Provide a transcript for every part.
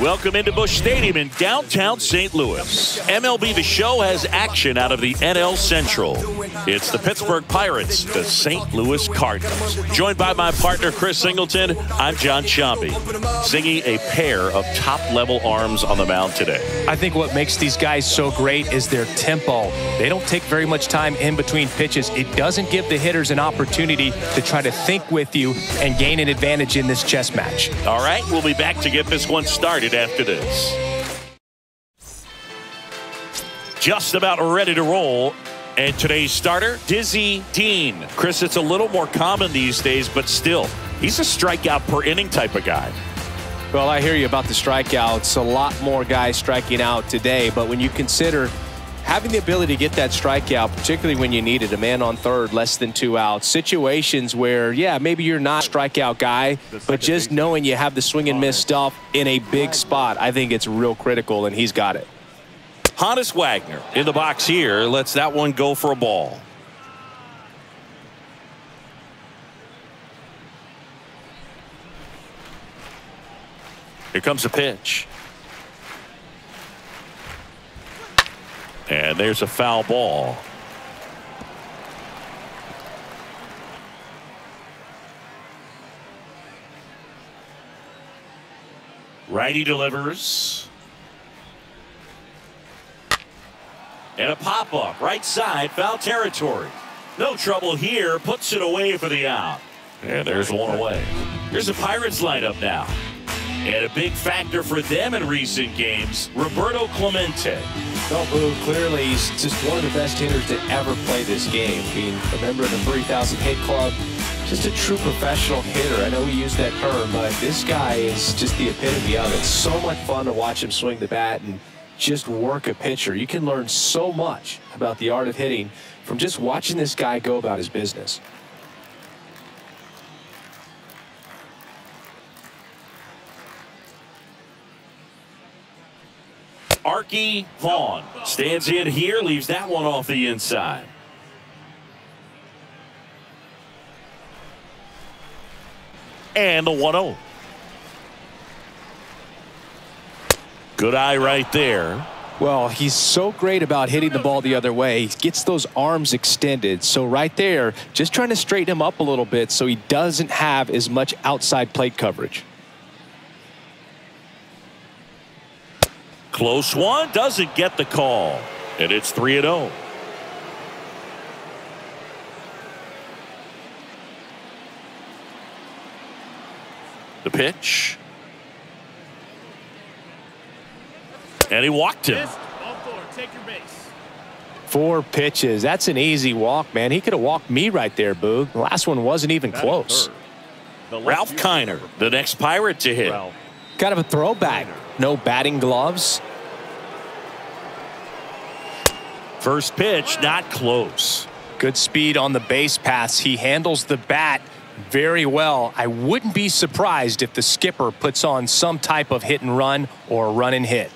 Welcome into Busch Stadium in downtown St. Louis. MLB The Show has action out of the NL Central. It's the Pittsburgh Pirates, the St. Louis Cardinals. Joined by my partner, Chris Singleton, I'm John Sciambi, singing a pair of top-level arms on the mound today. I think what makes these guys so great is their tempo. They don't take very much time in between pitches. It doesn't give the hitters an opportunity to try to think with you and gain an advantage in this chess match. All right, we'll be back to get this one started after this. Just about ready to roll. And today's starter, Dizzy Dean. Chris, it's a little more common these days, but still, he's a strikeout per inning type of guy. Well, I hear you about the strikeouts. A lot more guys striking out today, but when you consider having the ability to get that strikeout, particularly when you need it, a man on third, less than two outs, situations where, yeah, maybe you're not a strikeout guy, but just knowing you have the swing and miss stuff in a big spot, I think it's real critical, and he's got it. Honus Wagner in the box here lets that one go for a ball. Here comes a pitch. And there's a foul ball. Righty delivers. And a pop up right side foul territory. No trouble here. Puts it away for the out. And there's one away. Here's the Pirates lineup now. And a big factor for them in recent games, Roberto Clemente. Well, Boog, clearly he's just one of the best hitters to ever play this game. Being a member of the 3,000 hit club, just a true professional hitter. I know we use that term, but this guy is just the epitome of it. So much fun to watch him swing the bat and just work a pitcher. You can learn so much about the art of hitting from just watching this guy go about his business. Arky Vaughan stands in here, leaves that one off the inside. And the 1 0. Good eye right there. Well, he's so great about hitting the ball the other way. He gets those arms extended. So right there, just trying to straighten him up a little bit so he doesn't have as much outside plate coverage. Close one, doesn't get the call. And it's 3 0. The pitch. And he walked him. Four pitches. That's an easy walk, man. He could have walked me right there, Boog. The last one wasn't even close. Ralph Kiner, the next Pirate to hit. Kind of a throwback. No batting gloves. First pitch, not close. Good speed on the base pass. He handles the bat very well. I wouldn't be surprised if the skipper puts on some type of hit and run or run and hit.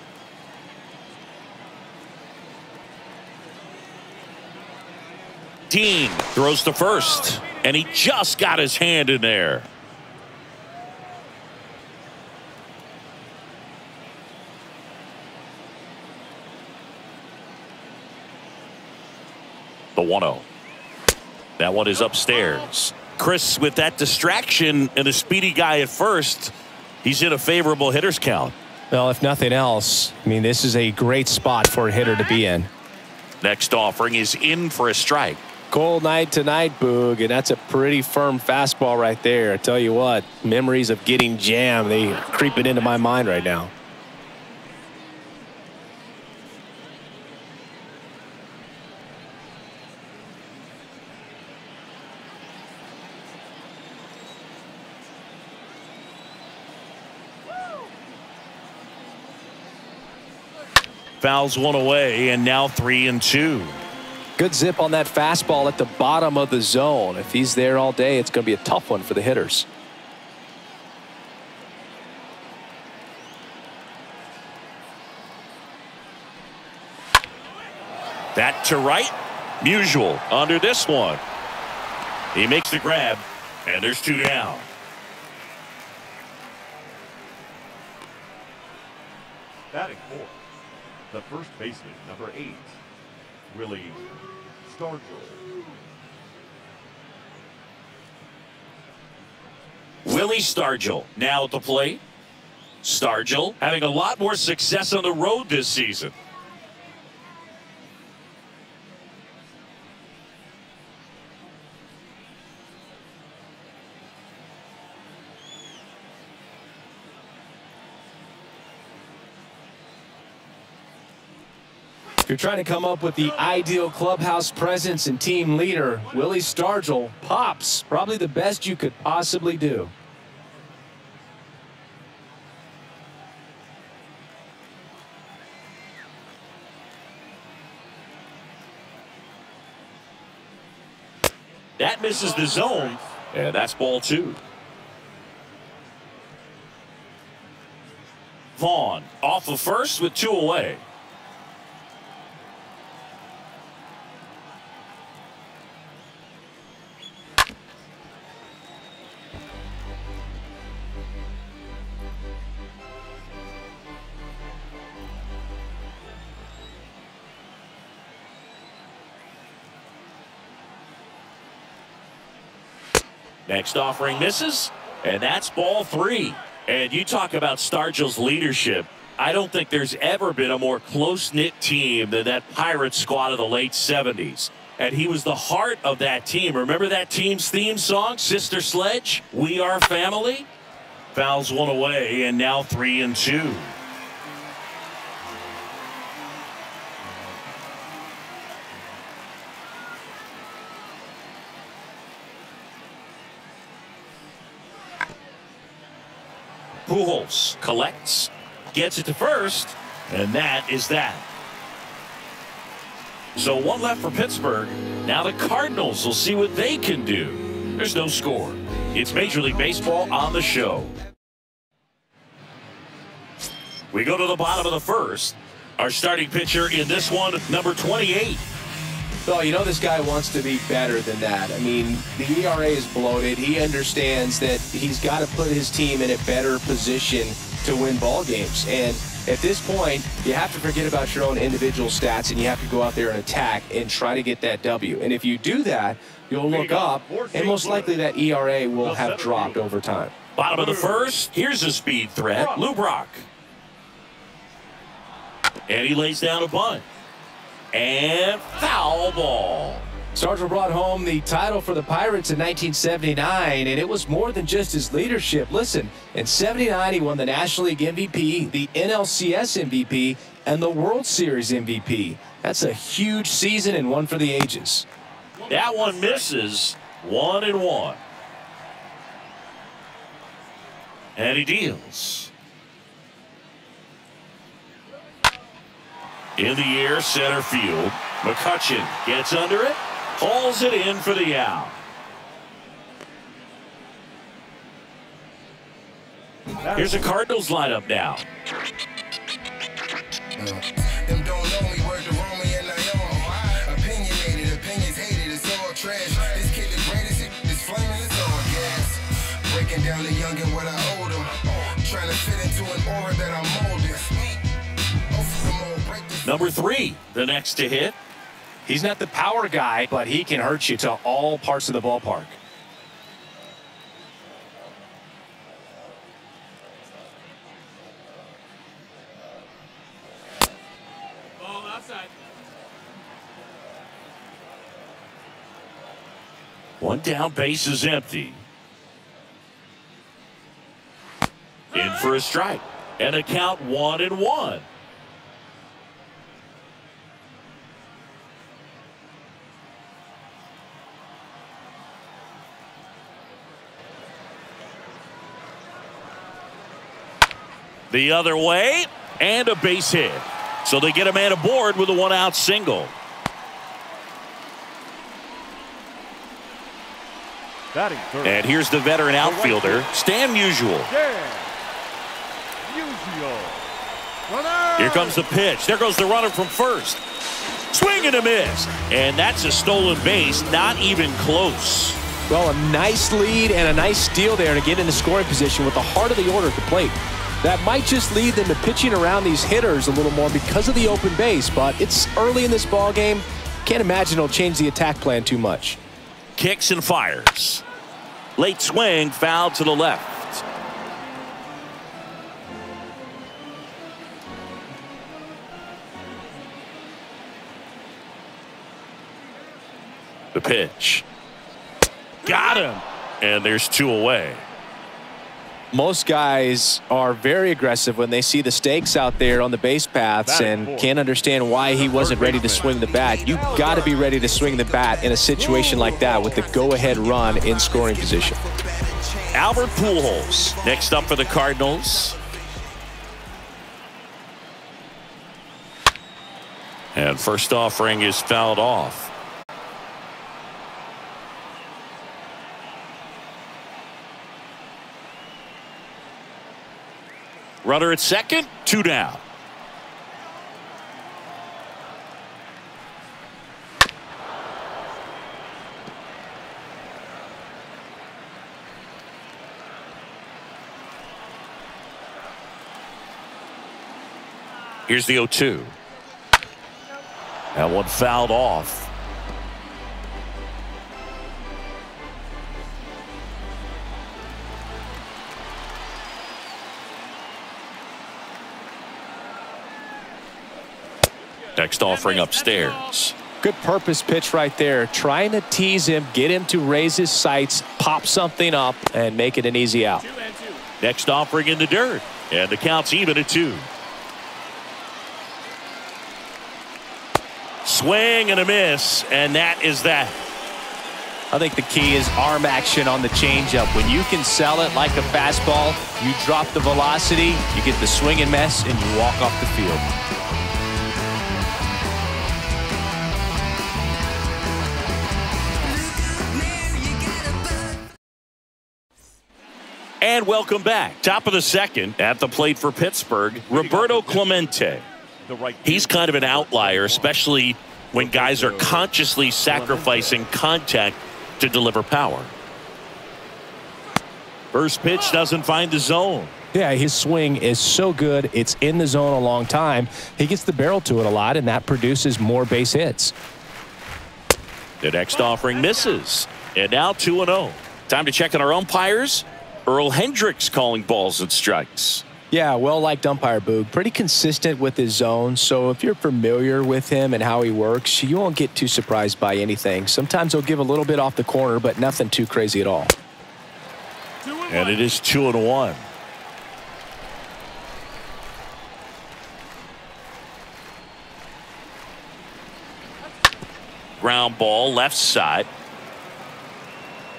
Dean throws to first, and he just got his hand in there. The 1 0. That one is upstairs. Chris, with that distraction and a speedy guy at first, he's in a favorable hitter's count. Well, if nothing else, I mean, this is a great spot for a hitter to be in. Next offering is in for a strike. Cold night tonight, Boog, and that's a pretty firm fastball right there. I tell you what, memories of getting jammed, they are creeping into my mind right now. Fouls one away, and now three and two. Good zip on that fastball at the bottom of the zone. If he's there all day, it's going to be a tough one for the hitters. That to right. Musial under this one. He makes the grab, and there's two down. Batting fourth, the first baseman, number eight, Willie Stargell. Willie Stargell now at the plate. Stargell having a lot more success on the road this season. If you're trying to come up with the ideal clubhouse presence and team leader, Willie Stargell pops. Probably the best you could possibly do. That misses the zone, and that's ball two. Vaughan off of first with two away. Next offering misses, and that's ball three. And you talk about Stargell's leadership. I don't think there's ever been a more close-knit team than that Pirates squad of the late 70s. And he was the heart of that team. Remember that team's theme song, Sister Sledge? We are family? Fouls one away, and now three and two. Pujols collects, gets it to first, and that is that. So one left for Pittsburgh. Now the Cardinals will see what they can do. There's no score. It's Major League Baseball on the show. We go to the bottom of the first. Our starting pitcher in this one, number 28. Well, you know this guy wants to be better than that. I mean, the ERA is bloated. He understands that he's got to put his team in a better position to win ball games. And at this point, you have to forget about your own individual stats and you have to go out there and attack and try to get that W. And if you do that, you'll look up and most likely that ERA will have dropped over time. Bottom of the first, here's a speed threat, Lou Brock. And he lays down a bunt. And foul ball. Stargell brought home the title for the Pirates in 1979, and it was more than just his leadership. Listen, in 79, he won the National League MVP, the NLCS MVP, and the World Series MVP. That's a huge season and one for the ages. That one misses. One and one. And he deals. In the air, center field. McCutchen gets under it, hauls it in for the out. Here's the Cardinals lineup now. Uh, them down the young and what I him. Trying to fit into an aura that I'm. Number three, the next to hit. He's not the power guy, but he can hurt you to all parts of the ballpark. One down, base is empty. In for a strike. And a count one and one. The other way and a base hit. So they get a man aboard with a one out single. And here's the veteran outfielder, Stan Musial. Here comes the pitch. There goes the runner from first. Swing and a miss. And that's a stolen base, not even close. Well, a nice lead and a nice steal there to get in the scoring position with the heart of the order at the plate. That might just lead them to pitching around these hitters a little more because of the open base, but it's early in this ball game. Can't imagine it'll change the attack plan too much. Kicks and fires. Late swing, foul to the left. The pitch. Got him. And there's two away. Most guys are very aggressive when they see the stakes out there on the base paths and can't understand why he wasn't ready to swing the bat. You've got to be ready to swing the bat in a situation like that with the go-ahead run in scoring position. Albert Pujols next up for the Cardinals. And first offering is fouled off. Runner at second, two down. Here's the 0-2. That one fouled off. Next offering upstairs. Good purpose pitch right there. Trying to tease him, get him to raise his sights, pop something up, and make it an easy out. Next offering in the dirt. And the count's even at two. Swing and a miss, and that is that. I think the key is arm action on the changeup. When you can sell it like a fastball, you drop the velocity, you get the swing and miss, and you walk off the field. And welcome back. Top of the second at the plate for Pittsburgh, Roberto Clemente. He's kind of an outlier, especially when guys are consciously sacrificing contact to deliver power. First pitch doesn't find the zone. Yeah, his swing is so good. It's in the zone a long time. He gets the barrel to it a lot, and that produces more base hits. The next offering misses. And now 2 0. Time to check on our umpires. Earl Hendricks calling balls and strikes. Yeah, well liked umpire Boog. Pretty consistent with his zone. So if you're familiar with him and how he works, you won't get too surprised by anything. Sometimes he'll give a little bit off the corner, but nothing too crazy at all. And it is two and one. Ground ball left side.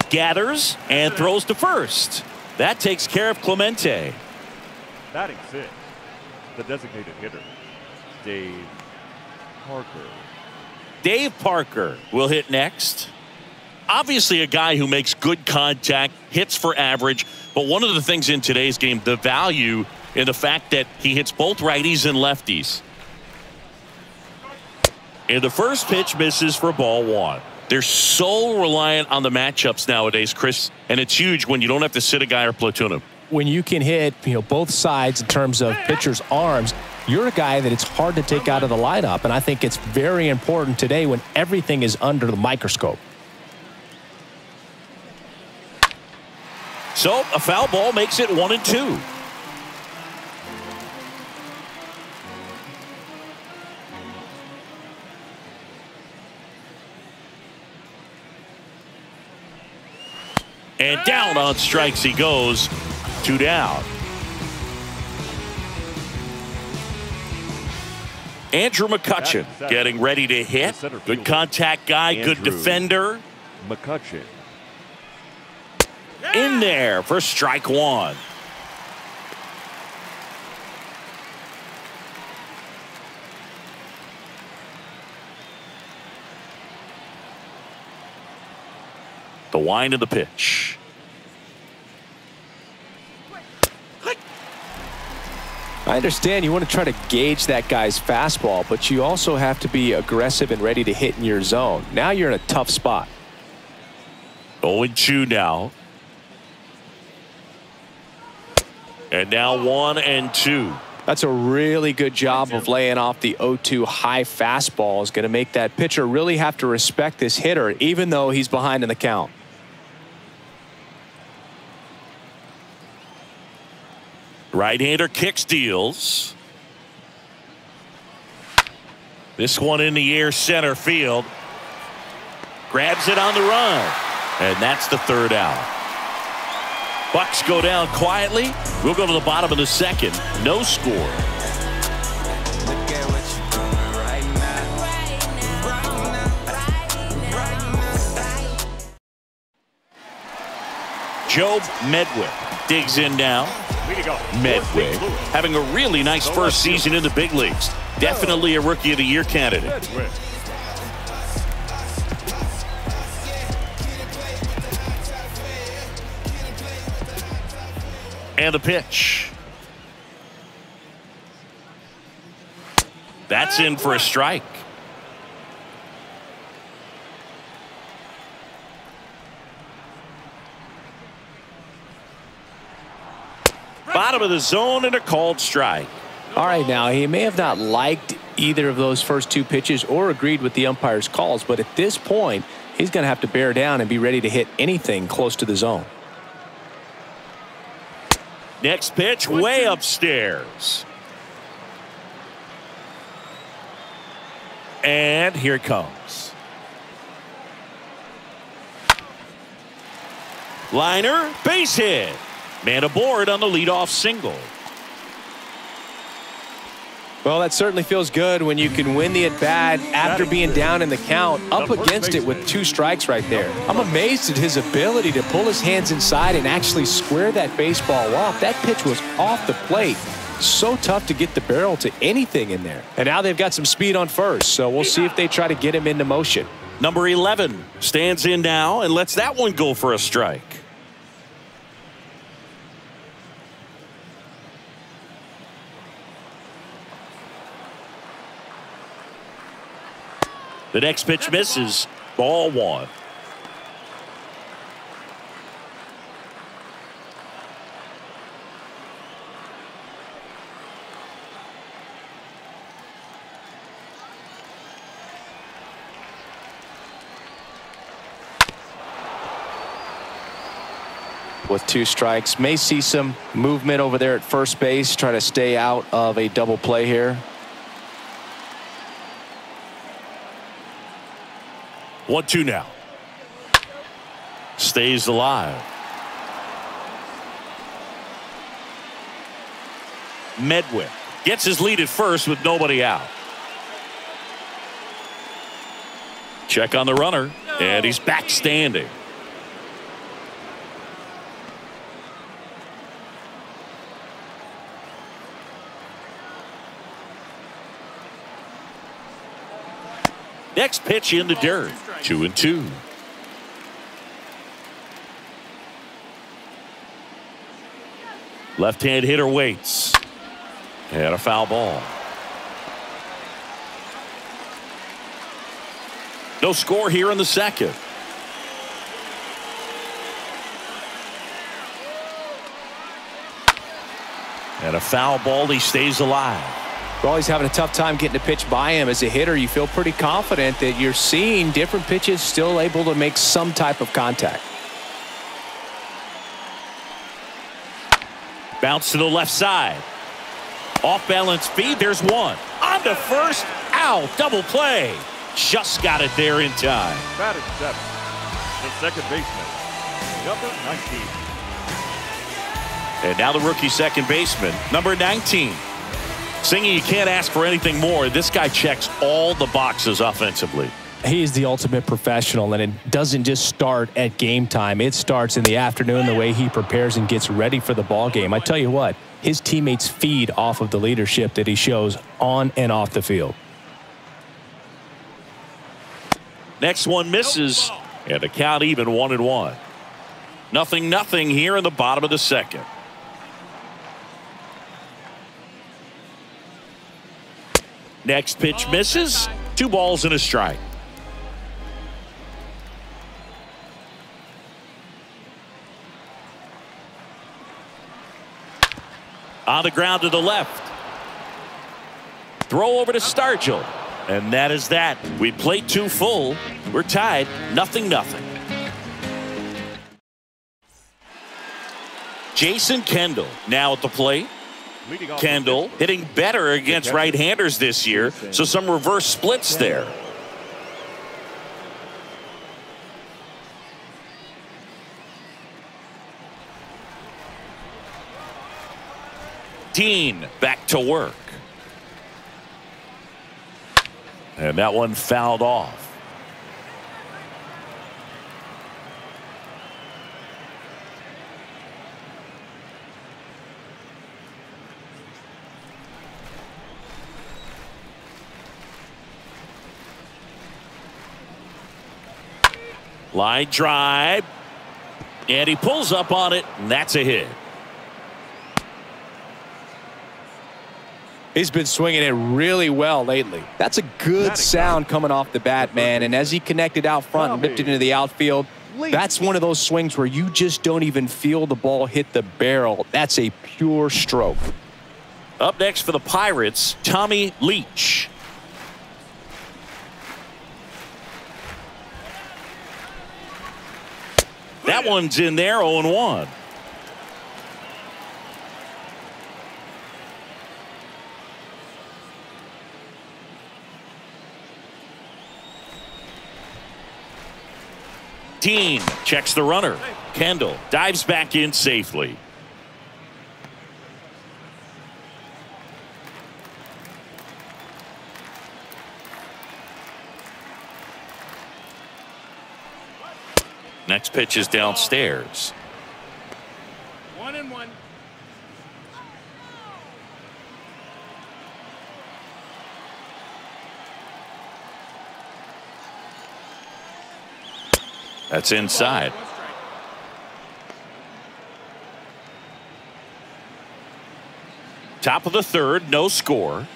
Gathers and throws to first. That takes care of Clemente. Batting six, the designated hitter, Dave Parker. Dave Parker will hit next. Obviously, a guy who makes good contact, hits for average. But one of the things in today's game, the value in the fact that he hits both righties and lefties. And the first pitch misses for ball one. They're so reliant on the matchups nowadays, Chris, and it's huge when you don't have to sit a guy or platoon him. When you can hit, you know, both sides in terms of pitchers' arms, you're a guy that it's hard to take out of the lineup, and I think it's very important today when everything is under the microscope. So a foul ball makes it one and two. And down on strikes he goes. Two down. Andrew McCutchen getting ready to hit. Good contact guy, good defender. McCutchen. In there for strike one. The wind of the pitch. I understand you want to try to gauge that guy's fastball, but you also have to be aggressive and ready to hit in your zone. Now you're in a tough spot. 0 2 now. And now one and two. That's a really good job of laying off the 0-2 high fastball. Is going to make that pitcher really have to respect this hitter, even though he's behind in the count. Right-hander kicks deals. This one in the air center field. Grabs it on the run. And that's the third out. Bucks go down quietly. We'll go to the bottom of the second. No score. Joe Medwick digs in now. Medwick having a really nice first season in the big leagues. Definitely a Rookie of the Year candidate. And the pitch. That's in for a strike. Bottom of the zone and a called strike. All right, now he may have not liked either of those first two pitches or agreed with the umpire's calls, but at this point, he's going to have to bear down and be ready to hit anything close to the zone. Next pitch way upstairs. And here it comes. Liner, base hit. Man aboard on the leadoff single. Well, that certainly feels good when you can win the at bat after being down in the count, up against it with two strikes right there. I'm amazed at his ability to pull his hands inside and actually square that baseball off. That pitch was off the plate. So tough to get the barrel to anything in there. And now they've got some speed on first, so we'll see if they try to get him into motion. Number 11 stands in now and lets that one go for a strike. The next pitch misses. Ball one. With two strikes, may see some movement over there at first base, try to stay out of a double play here. One two now. Stays alive. Medwick gets his lead at first with nobody out. Check on the runner, and he's back standing. Next pitch in the dirt. Two and two. Left hand hitter waits. And a foul ball. No score here in the second. And a foul ball. He stays alive. Well, he's having a tough time getting a pitch by him. As a hitter, you feel pretty confident that you're seeing different pitches still able to make some type of contact. Bounce to the left side. Off balance feed. There's one. On to first. Ow. Double play. Just got it there in time. Batted seven. The second baseman, number 19. And now the rookie second baseman, number 19. Singing, you can't ask for anything more. This guy checks all the boxes offensively. He is the ultimate professional, and it doesn't just start at game time. It starts in the afternoon, the way he prepares and gets ready for the ball game. I tell you what, his teammates feed off of the leadership that he shows on and off the field. Next one misses, and the count even one and one. Nothing, nothing here in the bottom of the second. Next pitch misses. Two balls and a strike. On the ground to the left. Throw over to Stargell. And that is that. We played two full. We're tied. Nothing, nothing. Jason Kendall now at the plate. Kendall hitting better against right-handers this year, so some reverse splits there. Dean back to work. And that one fouled off. Line drive. And he pulls up on it, and that's a hit. He's been swinging it really well lately. That's a good sound coming off the bat, man. And as he connected out front and ripped it into the outfield, that's one of those swings where you just don't even feel the ball hit the barrel. That's a pure stroke. Up next for the Pirates, Tommy Leach. That one's in there 0 1. Dean checks the runner. Kendall dives back in safely. Next pitch is downstairs. One and one. That's inside. Top of the third, no score.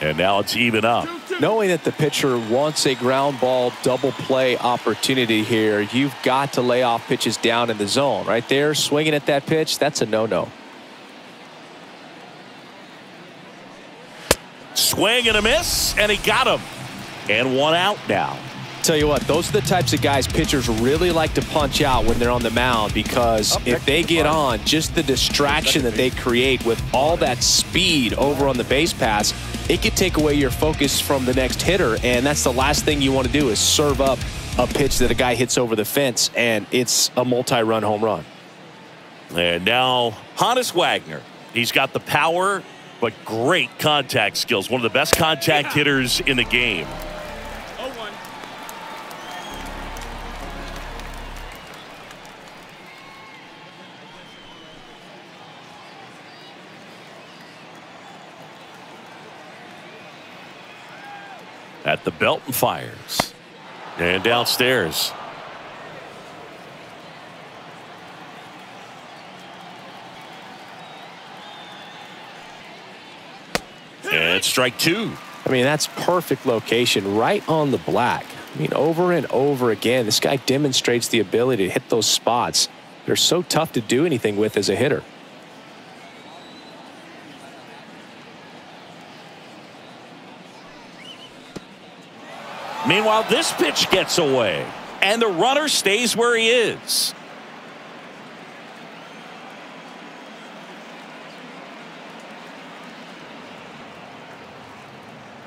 And now it's even up. Knowing that the pitcher wants a ground ball double play opportunity here, you've got to lay off pitches down in the zone. Right there, swinging at that pitch, that's a no-no. Swing and a miss, and he got him. And one out now. Tell you what, those are the types of guys pitchers really like to punch out when they're on the mound because if they get on, just the distraction that they create with all that speed over on the base pass, it could take away your focus from the next hitter. And that's the last thing you want to do is serve up a pitch that a guy hits over the fence and it's a multi-run home run. And now Honus Wagner. He's got the power, but great contact skills. One of the best contact hitters in the game. At the belt and fires. And downstairs. And strike two. I mean, that's perfect location right on the black. I mean, over and over again, this guy demonstrates the ability to hit those spots. They're so tough to do anything with as a hitter. Meanwhile, this pitch gets away, and the runner stays where he is.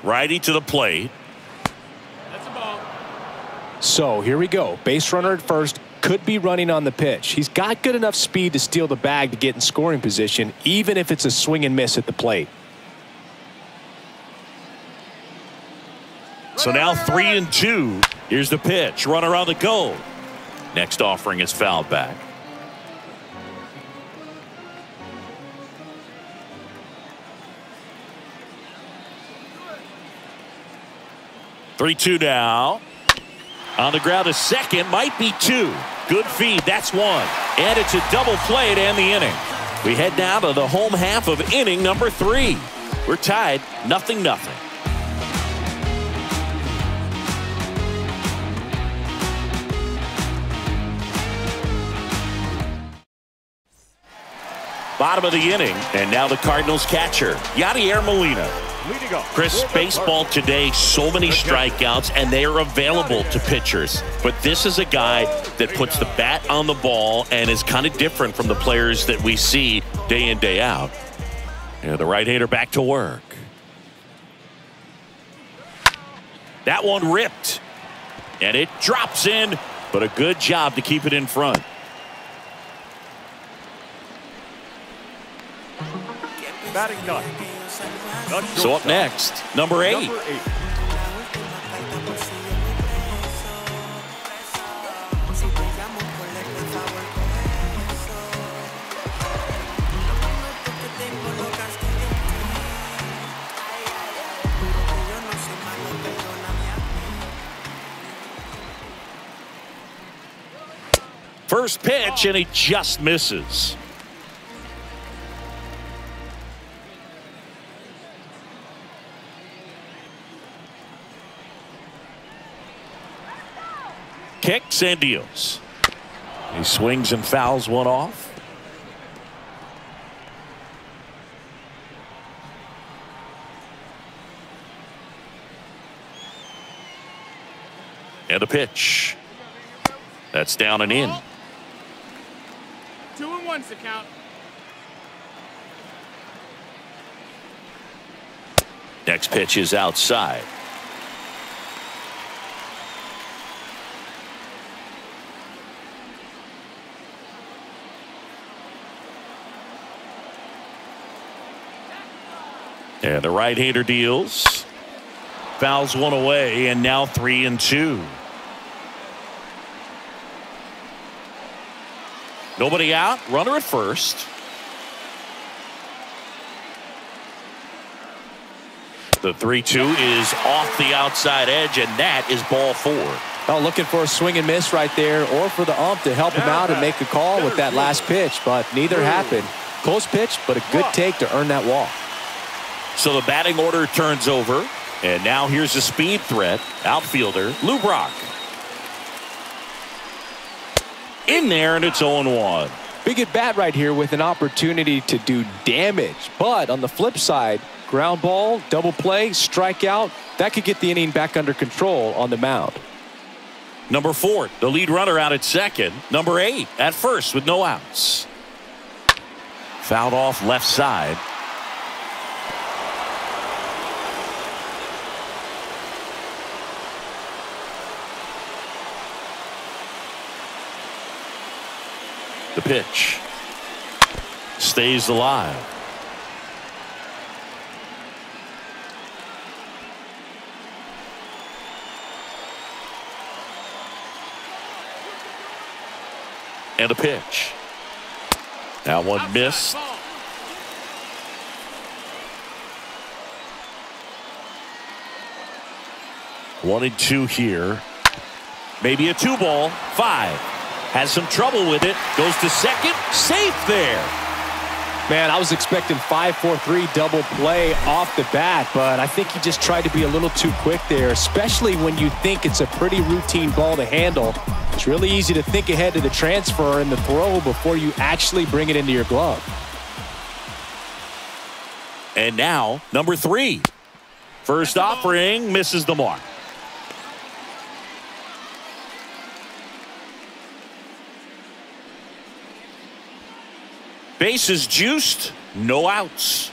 Righty to the plate. That's a ball. So here we go. Base runner at first could be running on the pitch. He's got good enough speed to steal the bag to get in scoring position, even if it's a swing and miss at the plate. So now three and two. Here's the pitch. Runner on the go. Next offering is fouled back. Three two now. On the ground, a second might be two. Good feed. That's one. And it's a double play to end the inning. We head now to the home half of inning number three. We're tied, nothing, nothing. Bottom of the inning, and now the Cardinals catcher, Yadier Molina. Chris, baseball today, so many strikeouts, and they are available to pitchers. But this is a guy that puts the bat on the ball and is kind of different from the players that we see day in, day out. Yeah, the right-hander back to work. That one ripped. And it drops in, but a good job to keep it in front. Batting. So up next, number eight. Number eight. First pitch, and he just misses. Kicks and deals. He swings and fouls one off. And a pitch. That's down and in. Two and one's the count. Next pitch is outside. And the right-hander deals. Fouls one away, and now three and two. Nobody out. Runner at first. The 3 2 is off the outside edge, and that is ball four. Oh, looking for a swing and miss right there, or for the ump to help him out and make a call with that last pitch, but neither happened. Close pitch, but a good take to earn that walk. So the batting order turns over, and now here's a speed threat. Outfielder Lou Brock. In there, and it's 0 1. Big at bat right here with an opportunity to do damage. But on the flip side, ground ball, double play, strikeout, that could get the inning back under control on the mound. Number four, the lead runner out at second. Number eight at first with no outs. Fouled off left side. The pitch stays alive. And a pitch. That one Outside missed. ball. One and two here. Maybe a two ball. Five. Has some trouble with it. Goes to second. Safe there. Man, I was expecting 5-4-3 double play off the bat, but I think he just tried to be a little too quick there, especially when you think it's a pretty routine ball to handle. It's really easy to think ahead to the transfer and the throw before you actually bring it into your glove. And now, number three. First offering misses the mark. Bases juiced, no outs.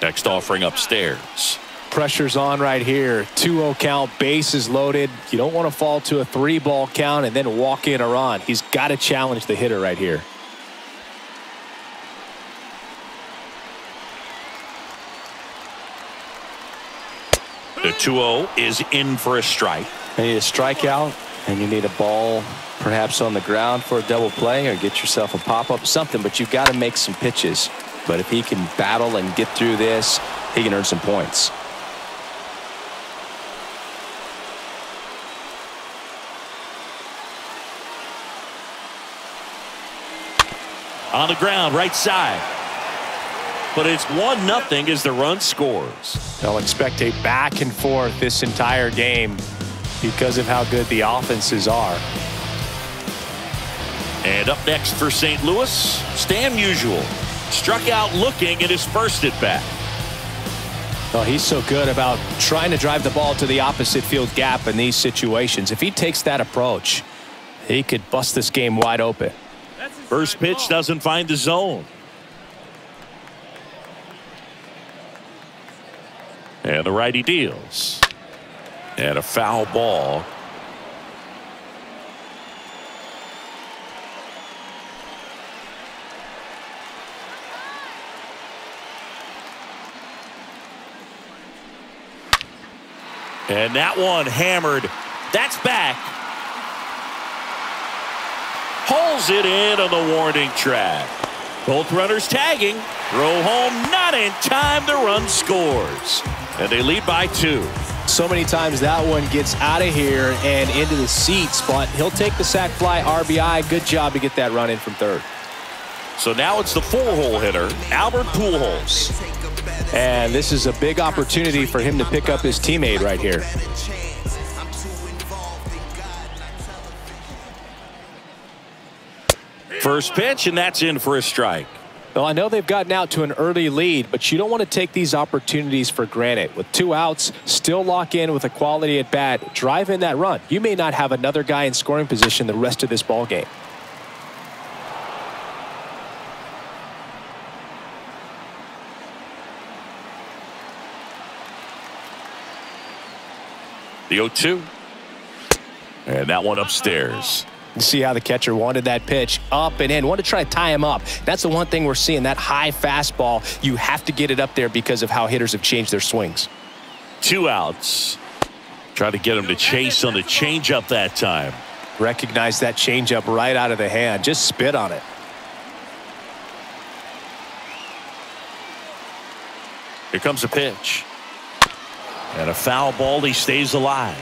Next offering upstairs. Pressure's on right here. 2-0 count, bases loaded. You don't want to fall to a three-ball count and then walk in or on. He's got to challenge the hitter right here. The 2-0 is in for a strike. You need a strikeout, and you need a ball perhaps on the ground for a double play or get yourself a pop-up, something, but you've got to make some pitches. But if he can battle and get through this, he can earn some points. On the ground, right side. But it's 1 nothing as the run scores. They'll expect a back and forth this entire game because of how good the offenses are. And up next for St. Louis, Stan Musial. Struck out looking at his first at bat. Oh, he's so good about trying to drive the ball to the opposite field gap in these situations. If he takes that approach, he could bust this game wide open. First pitch doesn't find the zone. And the righty deals. And a foul ball. And that one hammered. That's back. Pulls it in on the warning track. Both runners tagging. Throw home not in time. The run scores. And they lead by two. So many times that one gets out of here and into the seats, but he'll take the sac fly RBI. Good job to get that run in from third. So now it's the four-hole hitter, Albert Pujols. And this is a big opportunity for him to pick up his teammate right here. First pitch, and that's in for a strike. Well, I know they've gotten out to an early lead, but you don't want to take these opportunities for granted. With two outs, still lock in with a quality at bat, drive in that run. You may not have another guy in scoring position the rest of this ball game. The 0-2. And that one upstairs. See how the catcher wanted that pitch up and in. Wanted to try to tie him up. That's the one thing we're seeing. That high fastball, you have to get it up there because of how hitters have changed their swings. Two outs. Try to get him to chase on the changeup that time. Recognize that changeup right out of the hand. Just spit on it. Here comes a pitch. And a foul ball. He stays alive.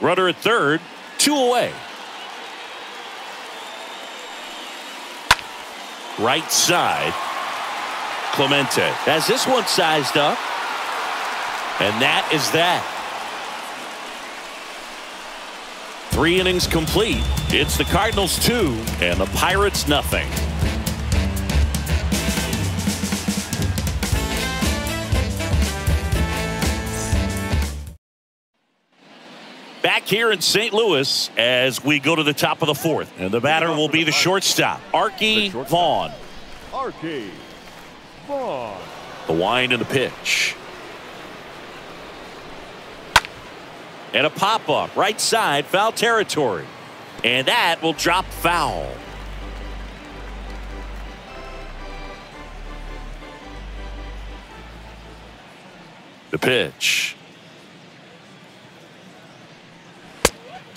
Runner at third, two away. Right side. Clemente has this one sized up. And that is that. Three innings complete. It's the Cardinals two and the Pirates nothing. Back here in St. Louis as we go to the top of the fourth. And the batter will be the shortstop, Arky Vaughan. Arky Vaughan. The wind and the pitch. And a pop up right side foul territory. And that will drop foul. The pitch.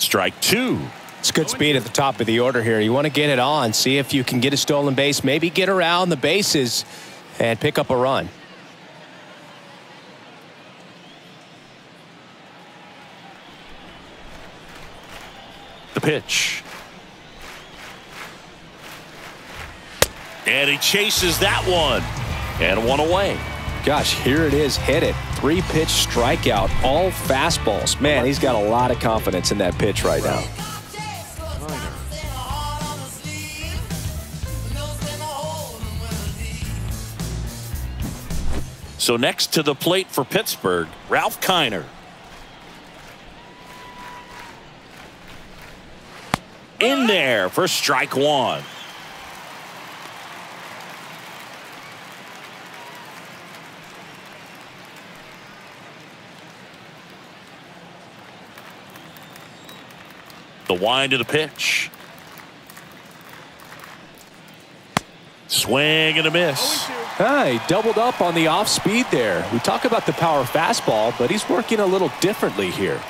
Strike two. It's good speed at the top of the order here. You want to get it on, see if you can get a stolen base, maybe get around the bases and pick up a run. The pitch. And he chases that one. And one away. Gosh, here it is, hit it. Three pitch strikeout, all fastballs. Man, he's got a lot of confidence in that pitch right now. So next to the plate for Pittsburgh, Ralph Kiner. In there for strike one. The wind of the pitch. Swing and a miss. Ah, he doubled up on the off speed there. We talk about the power fastball, but he's working a little differently here.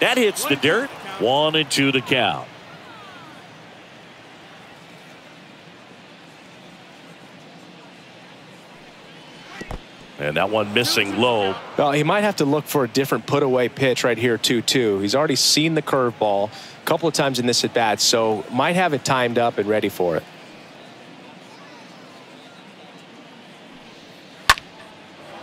That hits the dirt. One and two to count. And that one missing low. Well, he might have to look for a different put away pitch right here, 2 2. He's already seen the curveball a couple of times in this at bat, so might have it timed up and ready for it.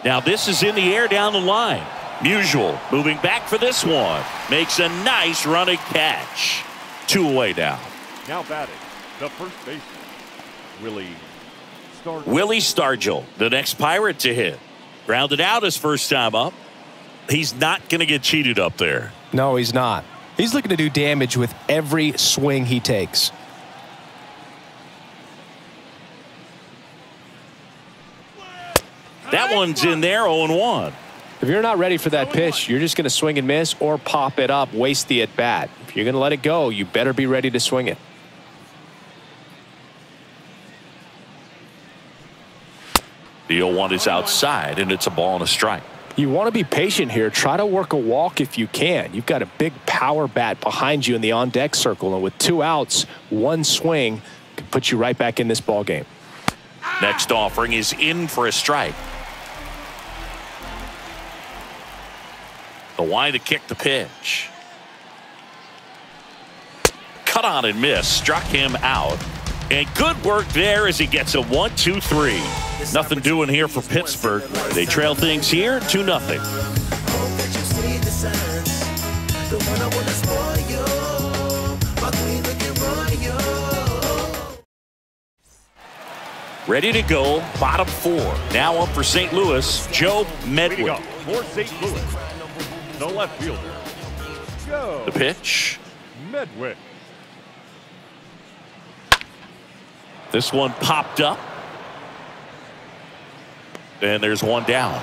Now, this is in the air down the line. Musial moving back for this one. Makes a nice running catch. Two away now. Now batting, the first baseman, Willie Stargell. Willie Stargell, the next Pirate to hit. Grounded out his first time up. He's not going to get cheated up there. No, he's not. He's looking to do damage with every swing he takes. That one's in there 0-1. If you're not ready for that pitch, you're just going to swing and miss or pop it up, waste the at bat. If you're going to let it go, you better be ready to swing it. The 0-1 is outside, and it's a ball and a strike. You want to be patient here. Try to work a walk if you can. You've got a big power bat behind you in the on deck circle, and with two outs, one swing can put you right back in this ball game. Next offering is in for a strike. The wine to kick the pitch. Cut on and miss. Struck him out. And good work there as he gets a one, two, three. Nothing doing here for Pittsburgh. They trail things here 2 nothing. Ready to go, bottom four. Now up for St. Louis, Joe Way to go Medwick. for St. Louis. The left fielder, Joe The pitch. Medwick. This one popped up. And there's one down.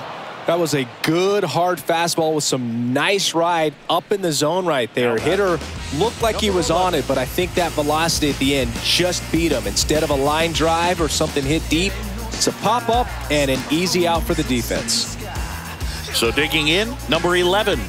That was a good hard fastball with some nice ride up in the zone right there. Hitter looked like he was on it, but I think that velocity at the end just beat him. Instead of a line drive or something hit deep, it's a pop up and an easy out for the defense. So digging in, number 11.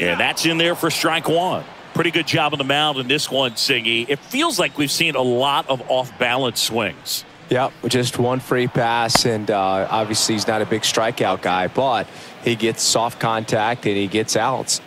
And that's in there for strike one. Pretty good job on the mound in this one, Singy. It feels like we've seen a lot of off-balance swings. Yep, just one free pass, and uh, obviously he's not a big strikeout guy, but he gets soft contact and he gets outs.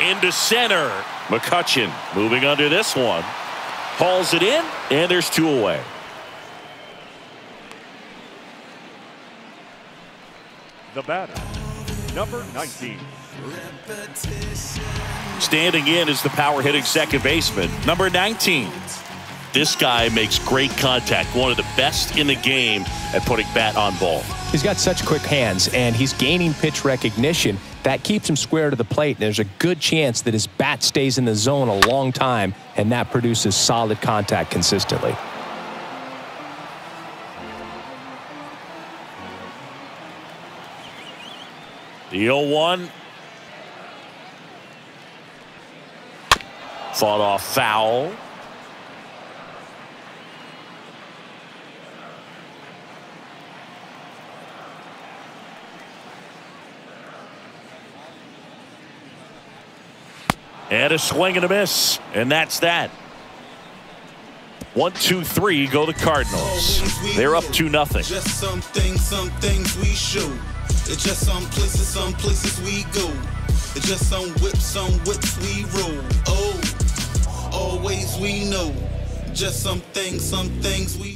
Into center. McCutchen moving under this one. Hauls it in, and there's two away. The batter, number 19, Standing in is the power hitting second baseman, number 19. This guy makes great contact, one of the best in the game at putting bat on ball. He's got such quick hands, and he's gaining pitch recognition. That keeps him square to the plate, and there's a good chance that his bat stays in the zone a long time, and that produces solid contact consistently. The 0 1. Fought off foul. And a swing and a miss. And that's that. One, two, three go the Cardinals. They're up two nothing. Just some things, some things we show. It's just some places, some places we go. It's just some whips, some whips we roll. Oh, always we know. Just some things, some things we.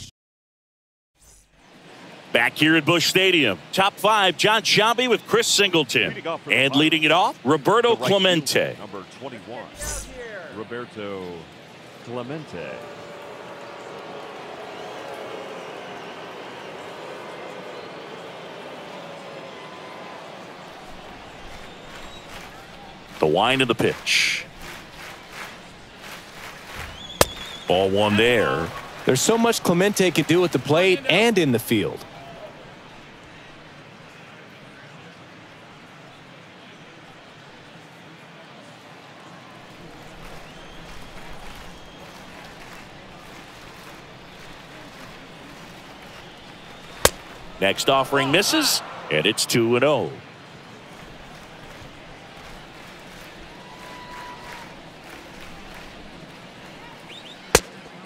Back here at Busch Stadium, top five, Jon Sciambi with Chris Singleton. Leading off for the And Bucs, leading it off, Roberto right Clemente. fielder, number 21, Roberto Clemente. The wind of the pitch. Ball one there. There's so much Clemente can do at the plate and in the field. Next offering misses, and it's 2 and oh. 0.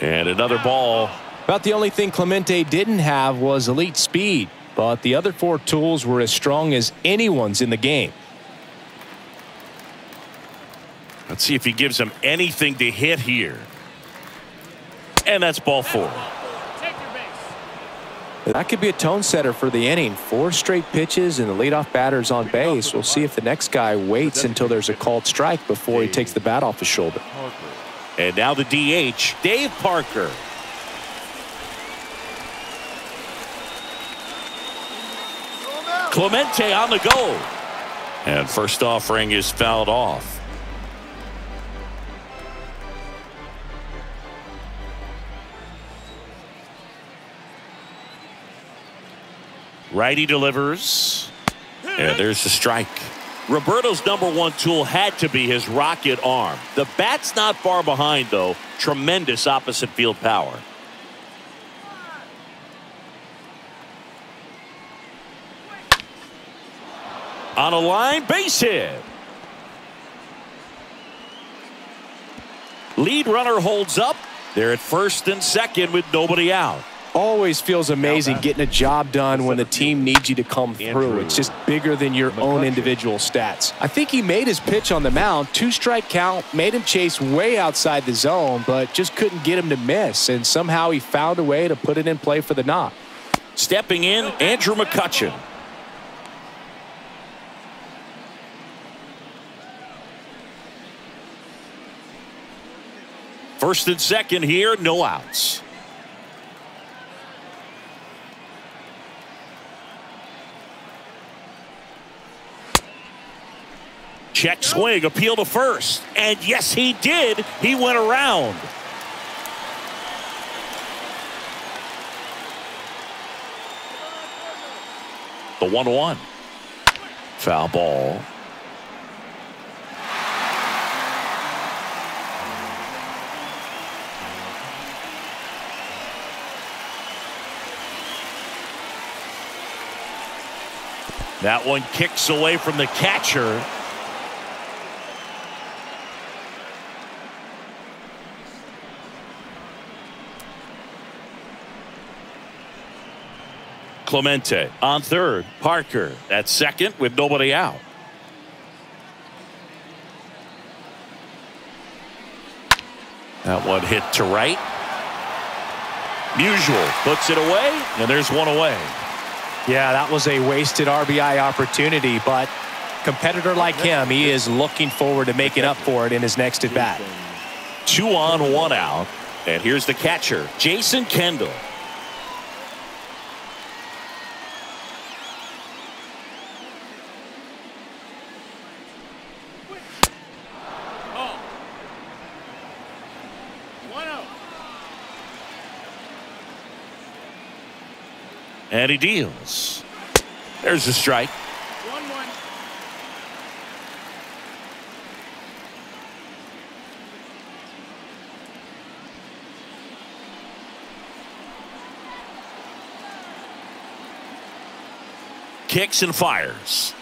And another ball About the only thing Clemente didn't have was elite speed, but the other four tools were as strong as anyone's in the game. Let's see if he gives him anything to hit here. And that's ball four. That could be a tone setter for the inning. Four straight pitches and the leadoff batter's on base. We'll see if the next guy waits until there's a called strike before he takes the bat off his shoulder. And now the DH, Dave Parker. Clemente on the go. And first offering is fouled off. Righty delivers. And there's the strike. Roberto's number one tool had to be his rocket arm. The bat's not far behind, though. Tremendous opposite field power. On a line, base hit. Lead runner holds up. They're at first and second with nobody out. Always feels amazing getting a job done when the team needs you to come through. It's just bigger than your own individual stats. I think he made his pitch on the mound. Two strike count, made him chase way outside the zone, but just couldn't get him to miss. And somehow he found a way to put it in play for the knock. Stepping in, Andrew McCutchen. First and second here, no outs. Check swing, appeal to first. And yes, he did. He went around. The 1 1. Foul ball. That one kicks away from the catcher. Clemente on third. Parker at second with nobody out. That one hit to right. Musial puts it away, and there's one away. Yeah, that was a wasted RBI opportunity, but competitor like him, he is looking forward to making up for it in his next at bat. Two on, one out. And here's the catcher, Jason Kendall. And he deals. There's a strike. 1 1. Kicks and fires.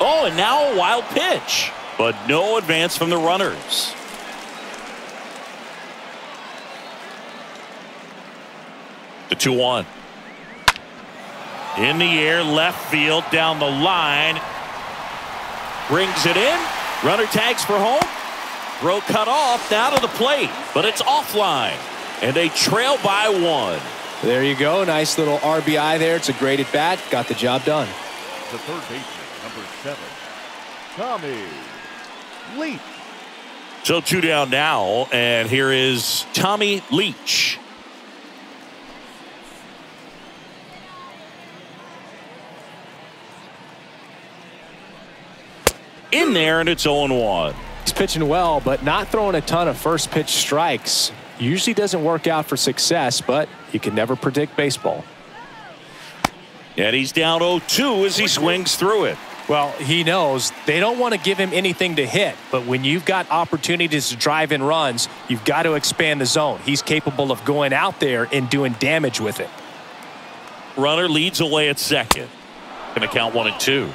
Oh, and now a wild pitch. But no advance from the runners. The 2 1. In the air, left field, down the line. Brings it in. Runner tags for home. Throw cut off, now to the plate. But it's offline. And they trail by one. There you go. Nice little RBI there. It's a great at bat. Got the job done. The third baseman, number seven, Tommy Leach. So two down now, and here is Tommy Leach. In there, and it's 0 1. He's pitching well, but not throwing a ton of first pitch strikes. Usually doesn't work out for success, but you can never predict baseball. And he's down 0 2 as he swings through it. Well, he knows they don't want to give him anything to hit, but when you've got opportunities to drive in runs, you've got to expand the zone. He's capable of going out there and doing damage with it. Runner leads away at second. Going to count one and two.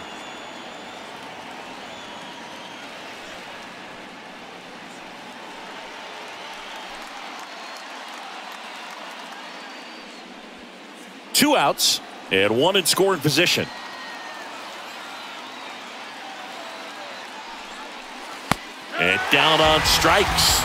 Two outs and one in scoring position. And down on strikes.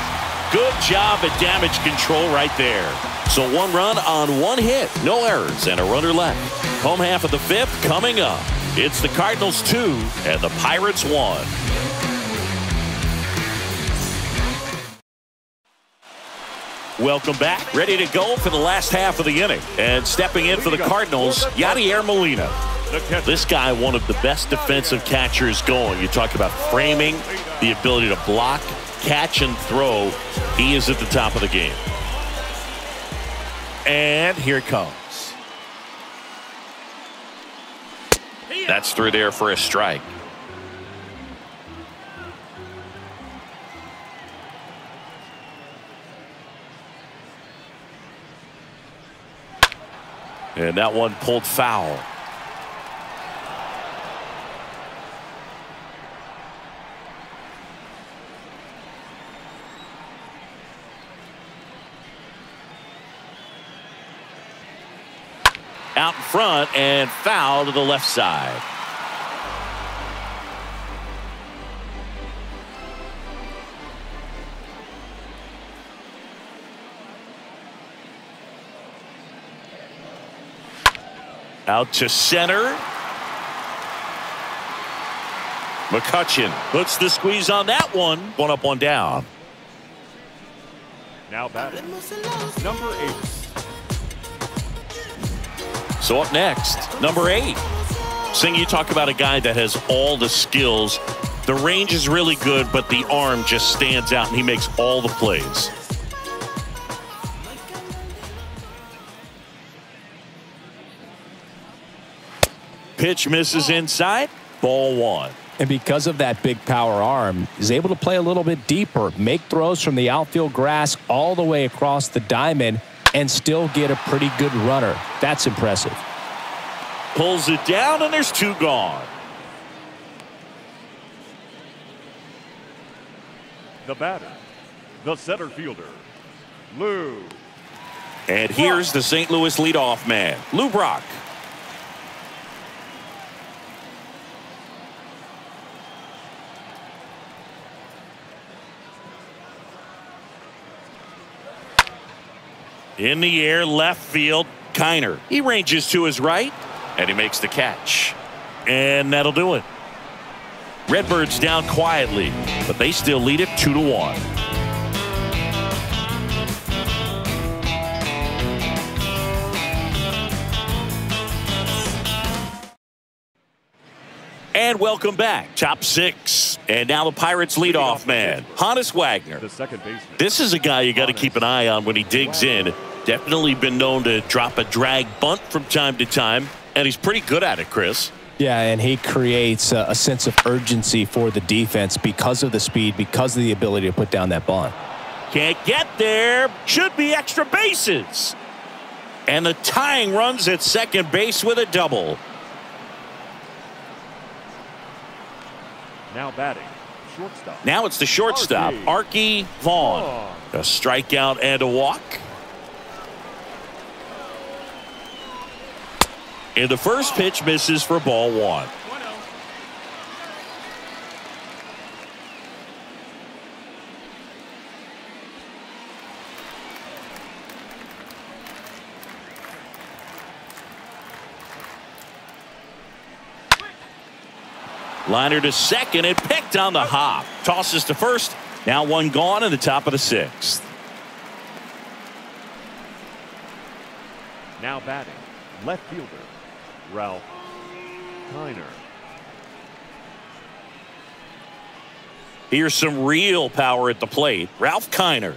Good job at damage control right there. So one run on one hit, no errors, and a runner left. Home half of the fifth coming up. It's the Cardinals two and the Pirates one. Welcome back. Ready to go for the last half of the inning. And stepping in for the Cardinals, Yadier Molina. This guy, one of the best defensive catchers going. You talk about framing, the ability to block, catch, and throw. He is at the top of the game. And here it comes. That's through there for a strike. And that one pulled foul. Out in front and foul to the left side. Out to center. McCutchen puts the squeeze on that one. One up, one down. Now batting. Number eight. So up next, number eight. Sing, you talk about a guy that has all the skills. The range is really good, but the arm just stands out and he makes all the plays. Pitch misses inside. Ball one. And because of that big power arm, he's able to play a little bit deeper, make throws from the outfield grass all the way across the diamond, and still get a pretty good runner. That's impressive. Pulls it down, and there's two gone. The batter. The center fielder. Lou. And here's the St. Louis leadoff man, Lou Brock. In the air, left field, Kiner. He ranges to his right, and he makes the catch. And that'll do it. Redbirds down quietly, but they still lead it 2 to 1. And welcome back. Top six. And now the Pirates leadoff man, Honus Wagner. The second baseman. This is a guy you got to keep an eye on when he digs in. Definitely been known to drop a drag bunt from time to time, and he's pretty good at it, Chris. Yeah, and he creates a, a sense of urgency for the defense because of the speed, because of the ability to put down that bunt. Can't get there. Should be extra bases. And the tying runs at second base with a double. Now batting. Shortstop. Now it's the shortstop, Arky Vaughan. A strikeout and a walk. And the first pitch misses for ball one. Liner to second and picked on the hop. Tosses to first. Now one gone in the top of the sixth. Now batting. Left fielder. Ralph Kiner. Here's some real power at the plate. Ralph Kiner.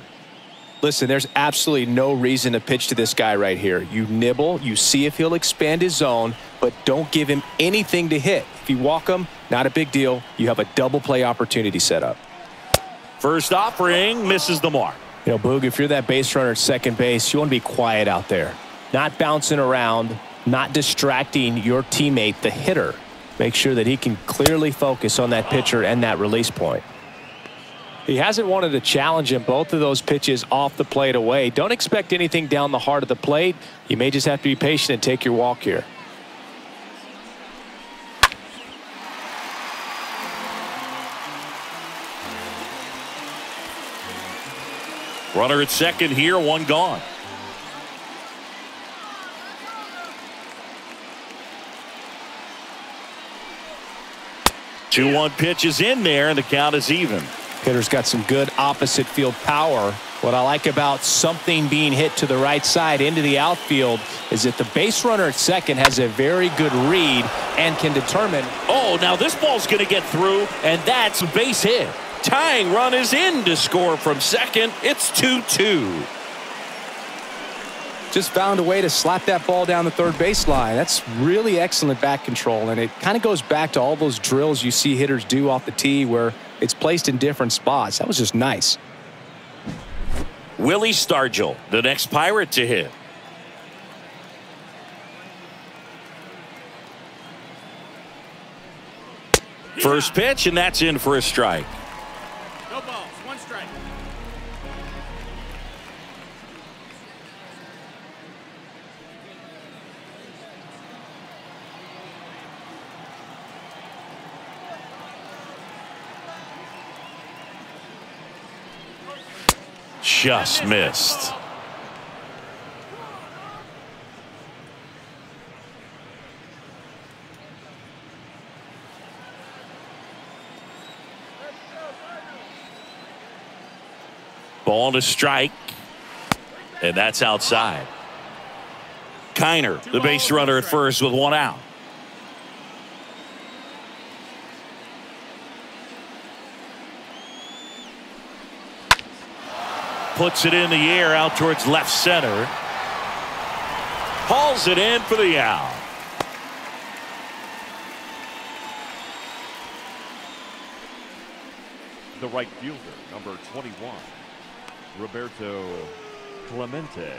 Listen, there's absolutely no reason to pitch to this guy right here. You nibble, you see if he'll expand his zone, but don't give him anything to hit. If you walk him, not a big deal. You have a double play opportunity set up. First offering misses the mark. You know, Boog, if you're that base runner at second base, you want to be quiet out there. Not bouncing around, not distracting your teammate, the hitter. Make sure that he can clearly focus on that pitcher and that release point. He hasn't wanted to challenge him both of those pitches off the plate away. Don't expect anything down the heart of the plate. You may just have to be patient and take your walk here. Runner at second here, one gone. Two one pitch is in there, and the count is even. Hitter's got some good opposite field power. What I like about something being hit to the right side into the outfield is that the base runner at second has a very good read and can determine. Oh, now this ball's going to get through, and that's a base hit. Tying run is in to score from second. It's 2 2. Just found a way to slap that ball down the third baseline. That's really excellent back control, and it kind of goes back to all those drills you see hitters do off the tee where it's placed in different spots. That was just nice. Willie Stargell, the next Pirate to hit. First pitch, and that's in for a strike. Just missed. Ball to strike. And that's outside. Kiner, the base runner at first with one out. Puts it in the air out towards left center. Hauls it in for the out. The right fielder, number 21, Roberto Clemente.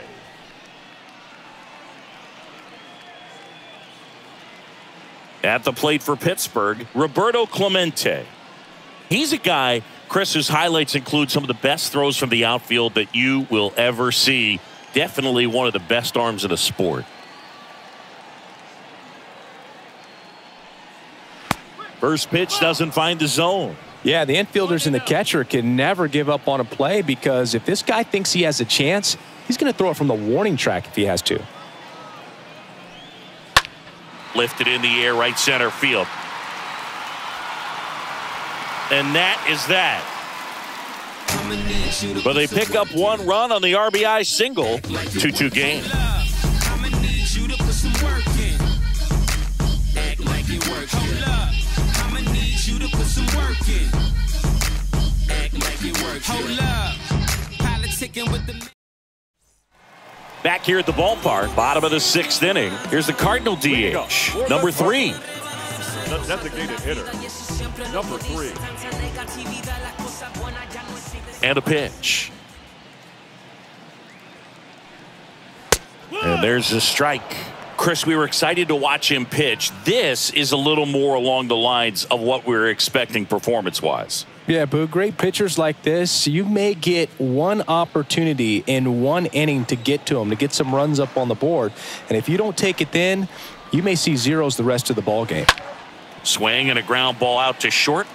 At the plate for Pittsburgh, Roberto Clemente. He's a guy, Chris, whose highlights include some of the best throws from the outfield that you will ever see. Definitely one of the best arms in the sport. First pitch doesn't find the zone. Yeah, the infielders and the catcher can never give up on a play because if this guy thinks he has a chance, he's going to throw it from the warning track if he has to. Lifted in the air, right center field. And that is that. But they pick up one run on the RBI single. 2 2 game. Back here at the ballpark, bottom of the sixth inning. Here's the Cardinal DH, number three. Designated hitter, number three. And a pitch. And there's a strike. Chris, we were excited to watch him pitch. This is a little more along the lines of what we were expecting performance wise. Yeah, Boo, great pitchers like this, you may get one opportunity in one inning to get to them, to get some runs up on the board. And if you don't take it then, you may see zeros the rest of the ball game. Swing and a ground ball out to short.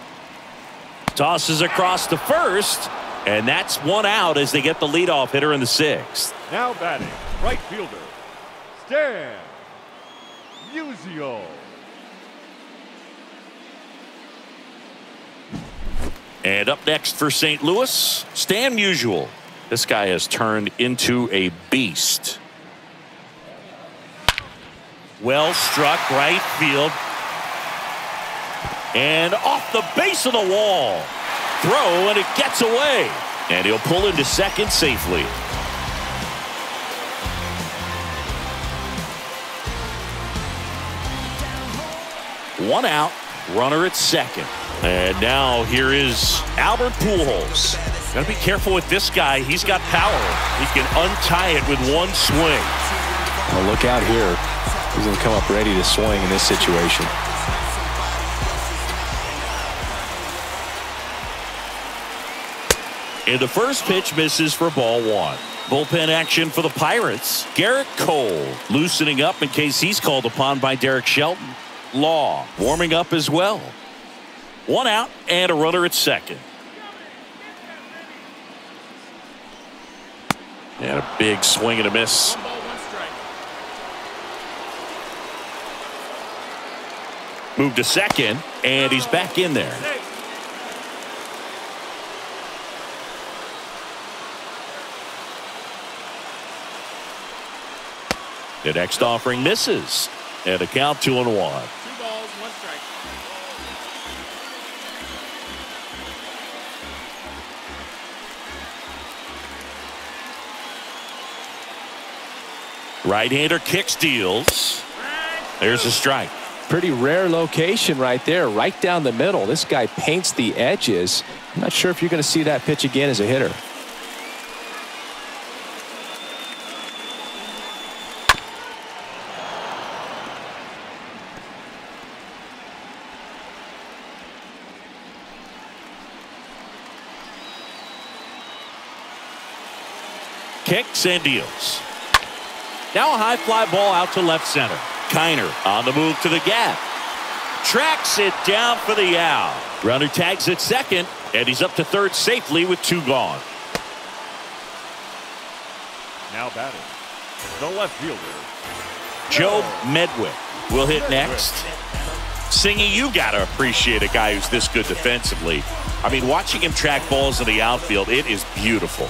Tosses across the first. And that's one out as they get the leadoff hitter in the sixth. Now batting, right fielder, Stan Musial. And up next for St. Louis, Stan Musial. This guy has turned into a beast. Well struck right field. And off the base of the wall. Throw and it gets away. And he'll pull into second safely. One out, runner at second. And now here is Albert Pujols. Got to be careful with this guy. He's got power. He can untie it with one swing. Well, look out here. He's going to come up ready to swing in this situation. And the first pitch misses for ball one. Bullpen action for the Pirates. Gerrit Cole loosening up in case he's called upon by Derek Shelton. Law warming up as well. One out and a runner at second. And a big swing and a miss. One ball, one strike. Move to second, and he's back in there. The next offering misses. And a count two and one. Right-hander kicks deals. There's a strike. Pretty rare location right there, right down the middle. This guy paints the edges. I'm not sure if you're going to see that pitch again as a hitter. Kicks and deals. Now a high fly ball out to left center. Kiner on the move to the gap. Tracks it down for the out. Runner tags at second, and he's up to third safely with two gone. Now batting. The left fielder. Joe Medwick will hit next. Singy, you got to appreciate a guy who's this good defensively. I mean, watching him track balls in the outfield, it is beautiful.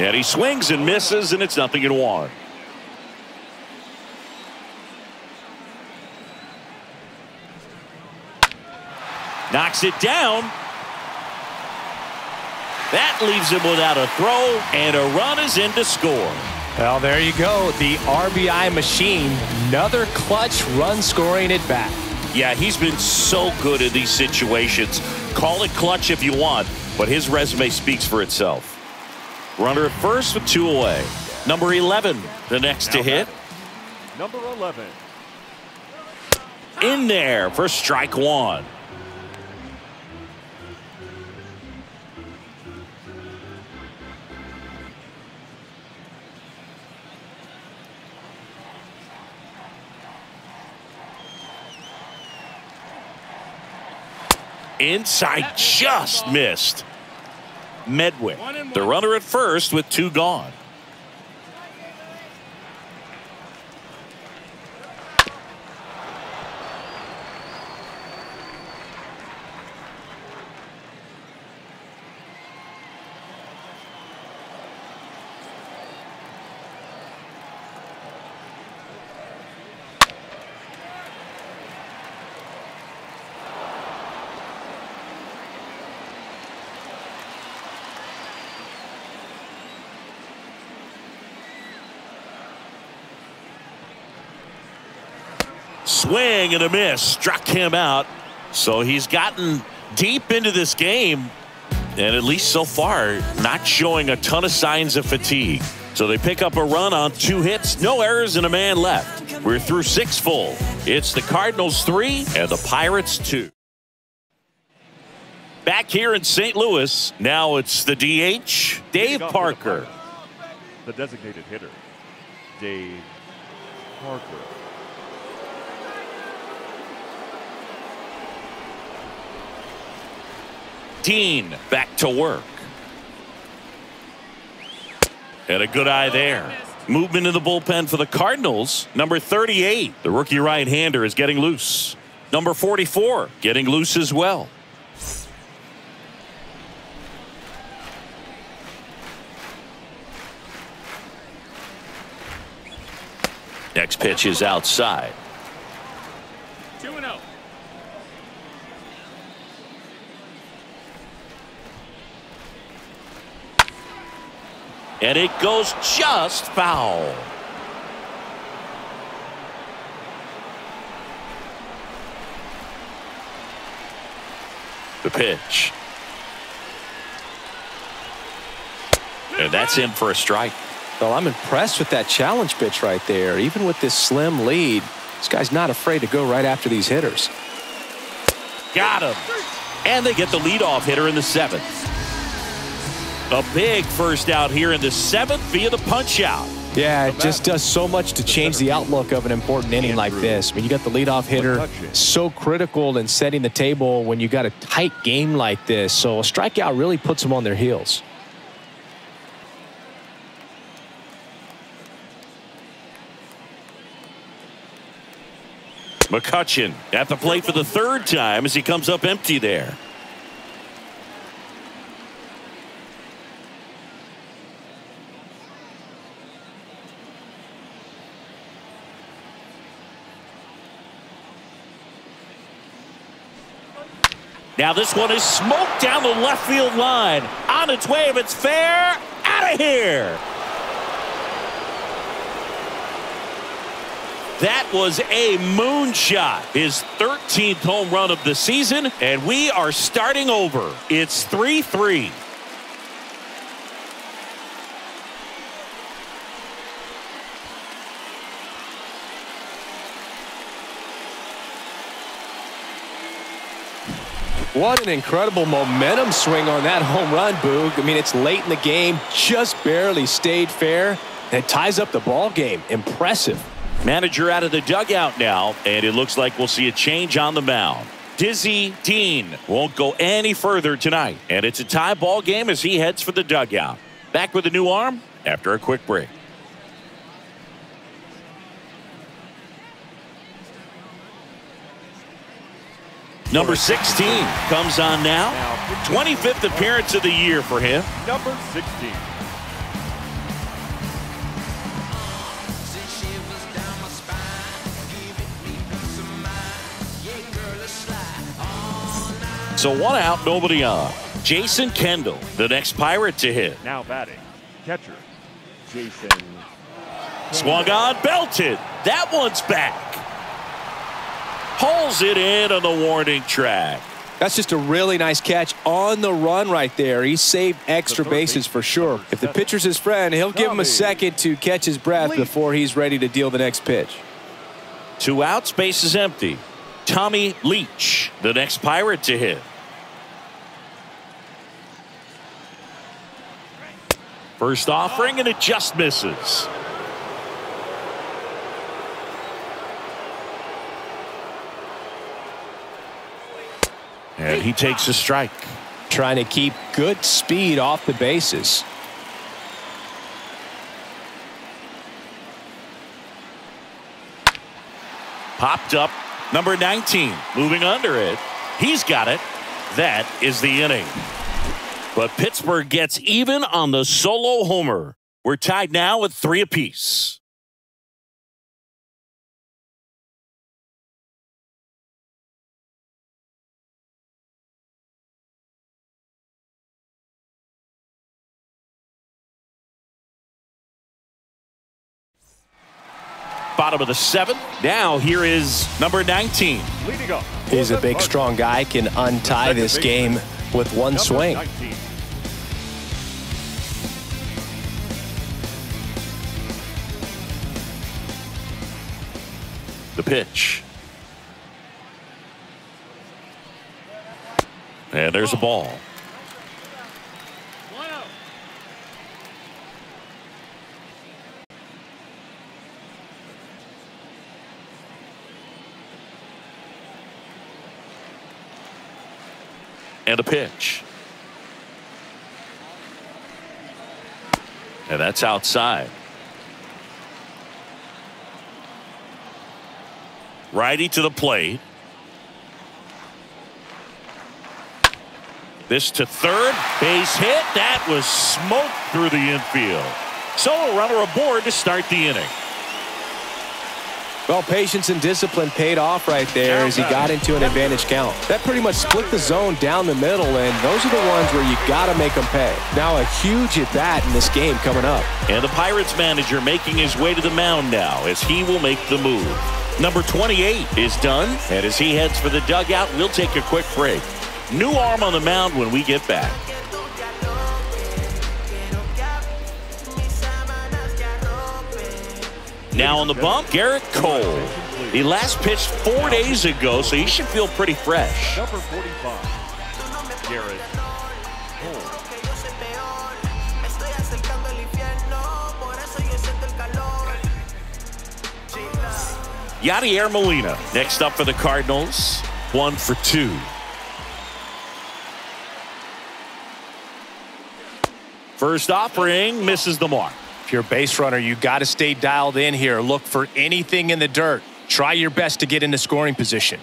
And he swings and misses, and it's nothing in one. Knocks it down. That leaves him without a throw, and a run is in to score. Well, there you go. The RBI machine. Another clutch run scoring at bat. Yeah, he's been so good in these situations. Call it clutch if you want, but his resume speaks for itself. Runner at first with two away. Number 11, the next to hit. Number 11. In there for strike one. Inside just missed. Medwick, the runner at first with two gone. Swing and a miss struck him out. So he's gotten deep into this game, and at least so far, not showing a ton of signs of fatigue. So they pick up a run on two hits, no errors, and a man left. We're through six full. It's the Cardinals three and the Pirates two. Back here in St. Louis, now it's the DH, Dave Parker. The designated hitter, Dave Parker. Dean back to work. And a good eye there. Movement in the bullpen for the Cardinals. Number 38, the rookie right-hander is getting loose. Number 44, getting loose as well. Next pitch is outside. 2 and oh. 0. And it goes just foul. The pitch. And that's in for a strike. Well, I'm impressed with that challenge pitch right there. Even with this slim lead, this guy's not afraid to go right after these hitters. Got him. And they get the leadoff hitter in the seventh. A big first out here in the seventh via the punch out. Yeah, it just does so much to change the outlook of an important inning like this. I mean, you got the leadoff hitter so critical in setting the table when you got a tight game like this. So a strikeout really puts them on their heels. McCutchen at the plate for the third time as he comes up empty there. Now this one is smoked down the left field line. On its way if it's fair. Out of here. That was a moonshot. His 13th home run of the season, and we are starting over. It's 3 3. What an incredible momentum swing on that home run, Boog. I mean, it's late in the game, just barely stayed fair, and it ties up the ball game. Impressive. Manager out of the dugout now, and it looks like we'll see a change on the mound. Dizzy Dean won't go any further tonight, and it's a tie ball game as he heads for the dugout. Back with a new arm after a quick break. Number 16 comes on now. 25th appearance of the year for him. Number 16. So one out, nobody on. Jason Kendall, the next Pirate to hit. Now batting. Catcher. Jason. Swung on, belted. That one's back. Pulls it in on the warning track. That's just a really nice catch on the run right there. He saved extra bases for sure. If the pitcher's his friend, he'll give him a second to catch his breath before he's ready to deal the next pitch. Two outs, base is empty. Tommy Leach, the next Pirate to hit. First offering, and it just misses. And he takes a strike. Trying to keep good speed off the bases. Popped up, number 19, moving under it. He's got it. That is the inning. But Pittsburgh gets even on the solo homer. We're tied now at three apiece. Bottom of the seventh. Now here is number 19. Leading. He's a big, strong guy, can untie this game with one swing. The pitch. And there's a ball. And a pitch. And that's outside. Righty to the plate. This to third. Base hit. That was smoked through the infield. So a runner aboard to start the inning. Well, patience and discipline paid off right there as he got into an advantage count. That pretty much split the zone down the middle, and those are the ones where you got to make them pay. Now a huge at bat in this game coming up. And the Pirates manager making his way to the mound now as he will make the move. Number 28 is done, and as he heads for the dugout, we'll take a quick break. New arm on the mound when we get back. Now on the bump, Gerrit Cole. He last pitched four days ago, so he should feel pretty fresh. Number 45, Gerrit Cole. Yadier Molina next up for the Cardinals. One for two. First offering misses the mark. If you're a base runner, you got to stay dialed in here. Look for anything in the dirt. Try your best to get into scoring position.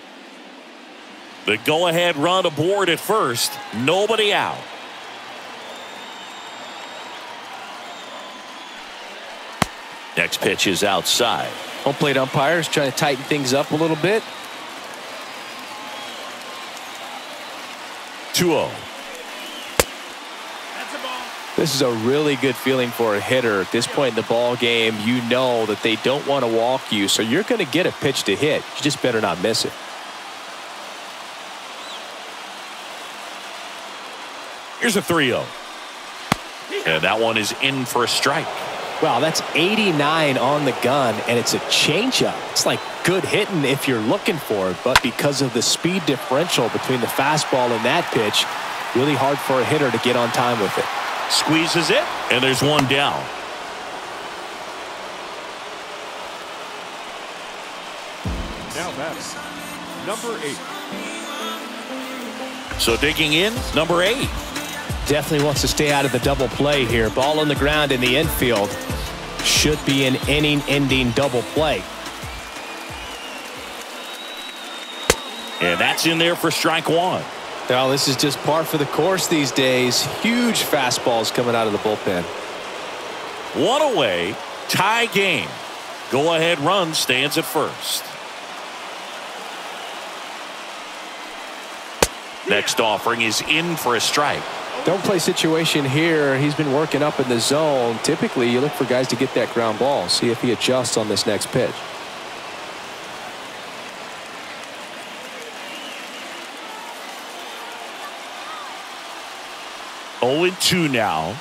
The go ahead run aboard at first. Nobody out. Next pitch is outside. Home plate umpires trying to tighten things up a little bit. 2 0. That's a ball. This is a really good feeling for a hitter at this point in the ball game. You know that they don't want to walk you, so you're going to get a pitch to hit. You just better not miss it. Here's a 3 0. And that one is in for a strike. Wow, that's 89 on the gun, and it's a changeup. It's like good hitting if you're looking for it, but because of the speed differential between the fastball and that pitch, really hard for a hitter to get on time with it. Squeezes it, and there's one down. Now batting, number 8, So digging in, number eight. Definitely wants to stay out of the double play here. Ball on the ground in the infield. Should be an inning-ending double play. And that's in there for strike one. Well, this is just par for the course these days. Huge fastballs coming out of the bullpen. One away, tie game. Go ahead run stands at first. Next offering is in for a strike. Don't play situation here. He's been working up in the zone. Typically, you look for guys to get that ground ball. See if he adjusts on this next pitch. Oh and 2 now.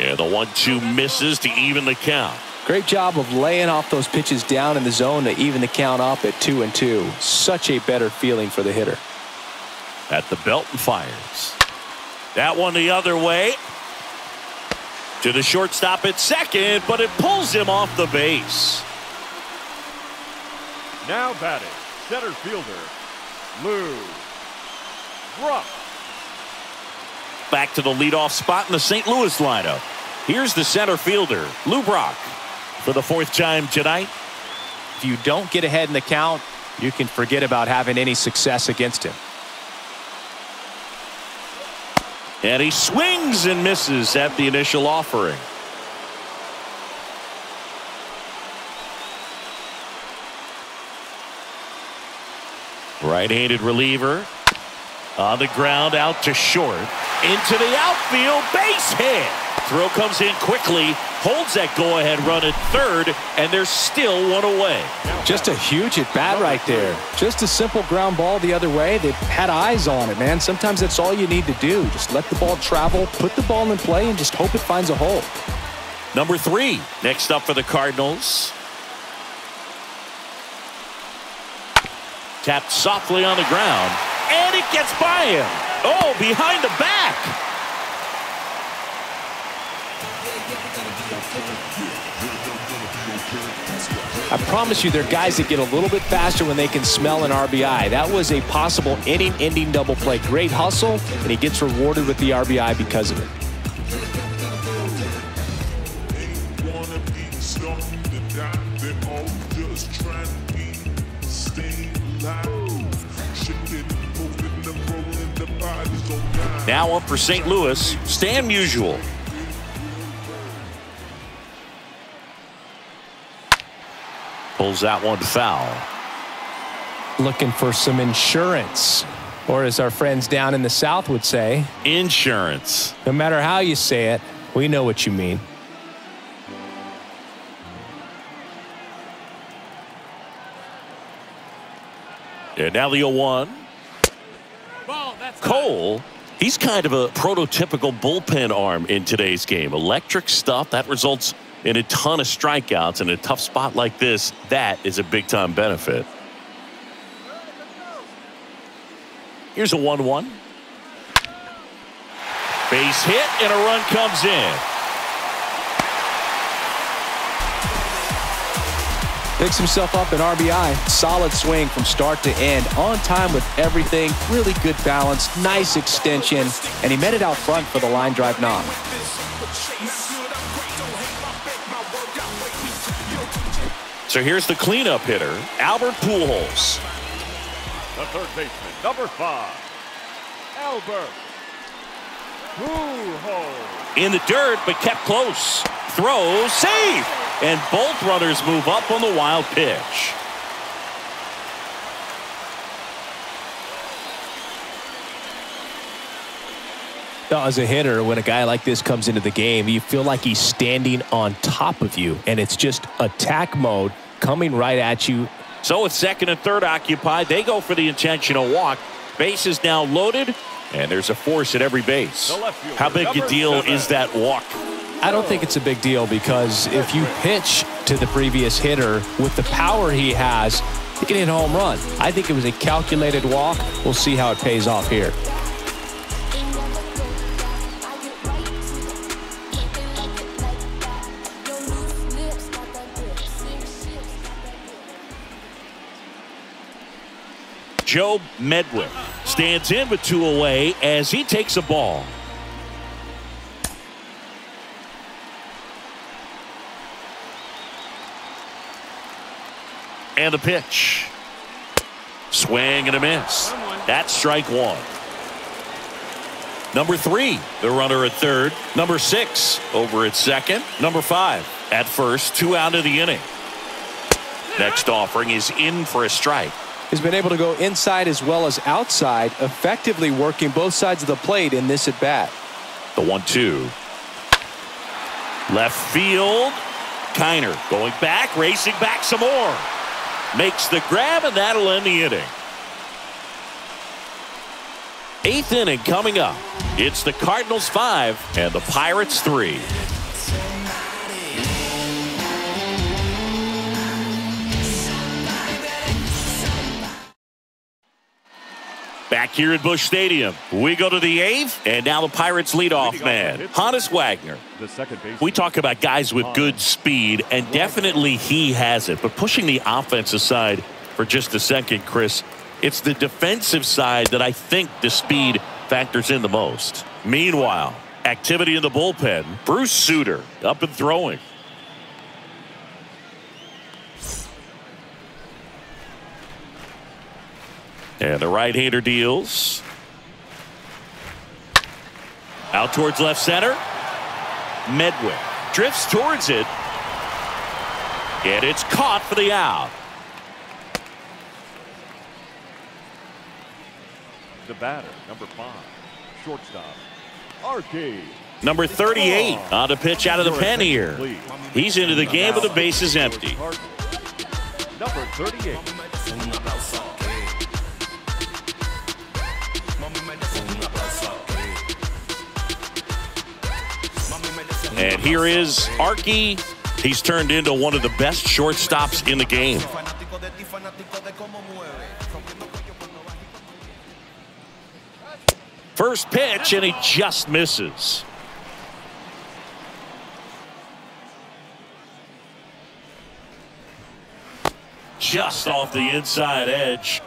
And the one two misses to even the count. Great job of laying off those pitches down in the zone to even the count up at two and two. Such a better feeling for the hitter. At the belt and fires. That one the other way. To the shortstop at second, but it pulls him off the base. now batting, center fielder, Lou Brock. Back to the leadoff spot in the St. Louis lineup. Here's the center fielder, Lou Brock, for the fourth time tonight. If you don't get ahead in the count, you can forget about having any success against him. And he swings and misses at the initial offering. Right-handed reliever on the ground out to short into the outfield base hit. Throw comes in quickly, holds that go-ahead run at third, and there's still one away. Just a huge at bat right there. Just a simple ground ball the other way. They've had eyes on it, man. Sometimes that's all you need to do. Just let the ball travel, put the ball in play, and just hope it finds a hole. Number three, next up for the Cardinals. Tapped softly on the ground, and it gets by him. Oh, behind the back. I promise you, they're guys that get a little bit faster when they can smell an RBI. That was a possible inning-ending double play. Great hustle, and he gets rewarded with the RBI because of it. Now up for St. Louis, Stan Musial. Pulls that one foul. Looking for some insurance, or as our friends down in the South would say, Insurance. no matter how you say it, we know what you mean. And now the 0-1. Cole, he's kind of a prototypical bullpen arm in today's game. Electric stuff that results in a ton of strikeouts in a tough spot like this. That is a big time benefit. Here's a 1-1. Base hit and a run comes in. Picks himself up an RBI. Solid swing from start to end. On time with everything. Really good balance. Nice extension. And he met it out front for the line drive knock. So here's the cleanup hitter, Albert Pujols. The third baseman, number five, Albert Pujols. In the dirt, but kept close. Throw, safe. And both runners move up on the wild pitch. As a hitter, when a guy like this comes into the game, you feel like he's standing on top of you, and it's just attack mode coming right at you. So with second and third occupied, they go for the intentional walk. Base is now loaded, and there's a force at every base. The left fielder, How big a deal seven. is that walk? I don't think it's a big deal because if you pitch to the previous hitter with the power he has, he can hit a home run. I think it was a calculated walk. We'll see how it pays off here. Joe Medwick stands in with two away as he takes a ball. And the pitch. Swing and a miss. That's strike one. Number three, the runner at third. Number six, over at second. Number five, at first, two out of the inning. Next offering is in for a strike. He's been able to go inside as well as outside, effectively working both sides of the plate in this at bat. The one two. Left field. Kiner going back, racing back some more. Makes the grab, and that'll end the inning. Eighth inning coming up. It's the Cardinals five and the Pirates three. Back here at Busch Stadium, we go to the eighth, and now the Pirates leadoff man, Honus Wagner. The second baseman. We talk about guys with good speed, and definitely he has it. But pushing the offense aside for just a second, Chris, it's the defensive side that I think the speed factors in the most. Meanwhile, activity in the bullpen. Bruce Sutter up and throwing. And the right-hander deals. Out towards left center. Medwick drifts towards it. And it's caught for the out. The batter, number five, shortstop, Arcade. Number 38 on the pitch out of the pen here. He's into the game with the bases empty. Number 38. And here is Arky. He's turned into one of the best shortstops in the game. First pitch, and he just misses. Just off the inside edge.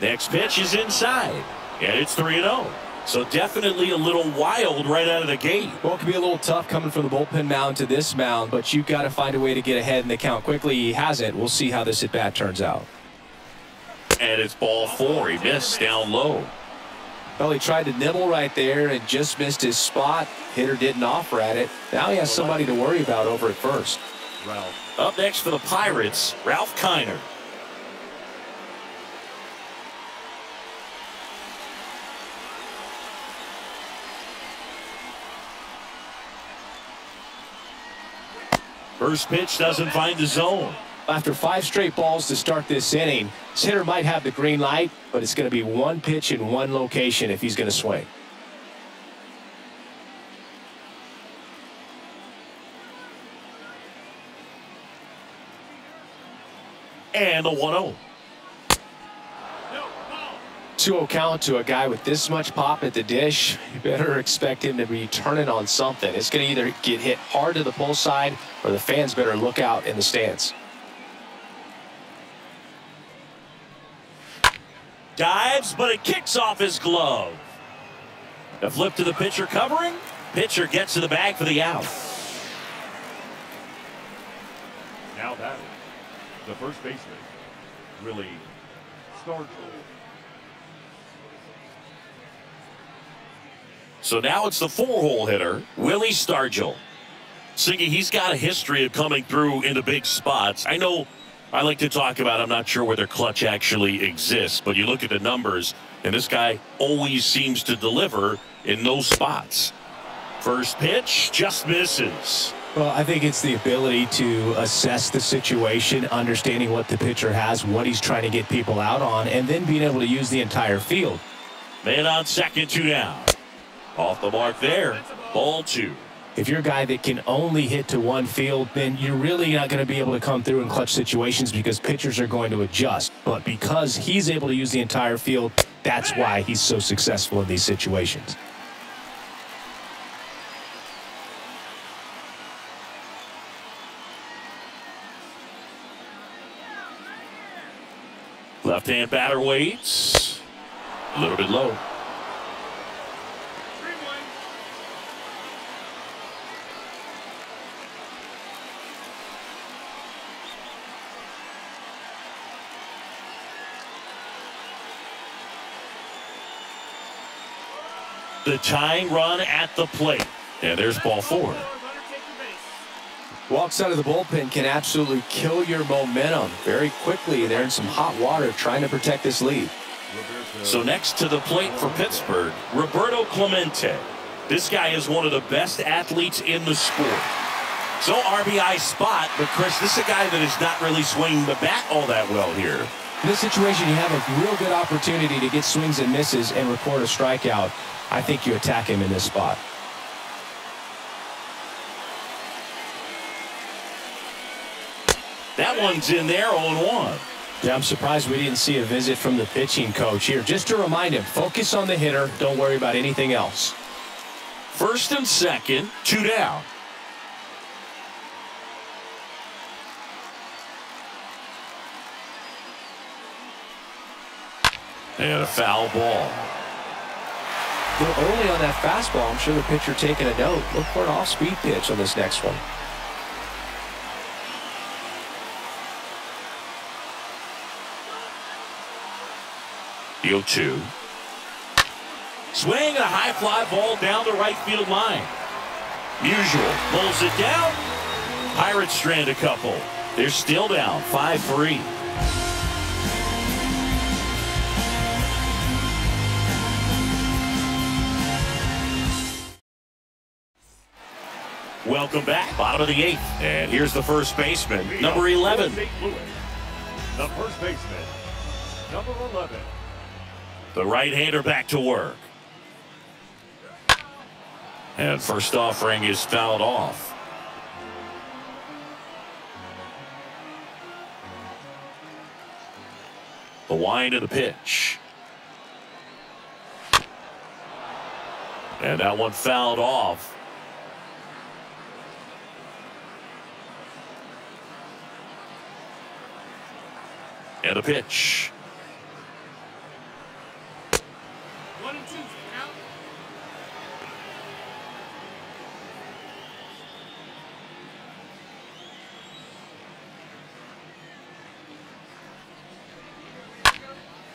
Next pitch is inside, and it's 3 0. So definitely a little wild right out of the gate. Well, it could be a little tough coming from the bullpen mound to this mound, but you've got to find a way to get ahead in the count quickly. He hasn't. We'll see how this at bat turns out. And it's ball four. He missed down low. Well, he tried to nibble right there and just missed his spot. Hitter didn't offer at it. Now he has somebody to worry about over at first. Ralph. Up next for the Pirates, Ralph Kiner. First pitch doesn't find the zone. After five straight balls to start this inning, hitter might have the green light, but it's going to be one pitch in one location if he's going to swing. And a 1 0. 2-0 count to a guy with this much pop at the dish, you better expect him to be turning on something. It's going to either get hit hard to the pull side or the fans better look out in the stands. Dives, but it kicks off his glove. A flip to the pitcher covering. Pitcher gets to the bag for the out. Now that the first baseman, Willie Stargell. So now it's the four-hole hitter, Willie Stargell. Singy, he's got a history of coming through in the big spots. I know I like to talk about, I'm not sure whether clutch actually exists, but you look at the numbers, and this guy always seems to deliver in those spots. First pitch just misses. Well, I think it's the ability to assess the situation, understanding what the pitcher has, what he's trying to get people out on, and then being able to use the entire field. Man on second, two down. Off the mark there. Ball two. If you're a guy that can only hit to one field, then you're really not going to be able to come through in clutch situations because pitchers are going to adjust. But because he's able to use the entire field, that's why he's so successful in these situations. Left-hand batter waits. A little bit low. The tying run at the plate. And there's ball four. Walks out of the bullpen can absolutely kill your momentum very quickly. They're in some hot water trying to protect this lead. So next to the plate for Pittsburgh, Roberto Clemente. This guy is one of the best athletes in the sport. So RBI spot, but Chris, this is a guy that is not really swinging the bat all that well here. In this situation, you have a real good opportunity to get swings and misses and record a strikeout. I think you attack him in this spot. That one's in there 0-1. Yeah, I'm surprised we didn't see a visit from the pitching coach here. Just to remind him, focus on the hitter. Don't worry about anything else. First and second, two down. And a foul ball. They're early on that fastball. I'm sure the pitcher taking a note. Look for an off-speed pitch on this next one. The 0-2. Swing and a high fly ball down the right field line. Musial pulls it down. Pirates strand a couple. They're still down 5-3. Welcome back. Bottom of the eighth. And here's the first baseman, number 11. The first baseman, number 11. The right-hander back to work. And first offering is fouled off. The wind of the pitch. And that one fouled off. And a pitch. One and two. Out.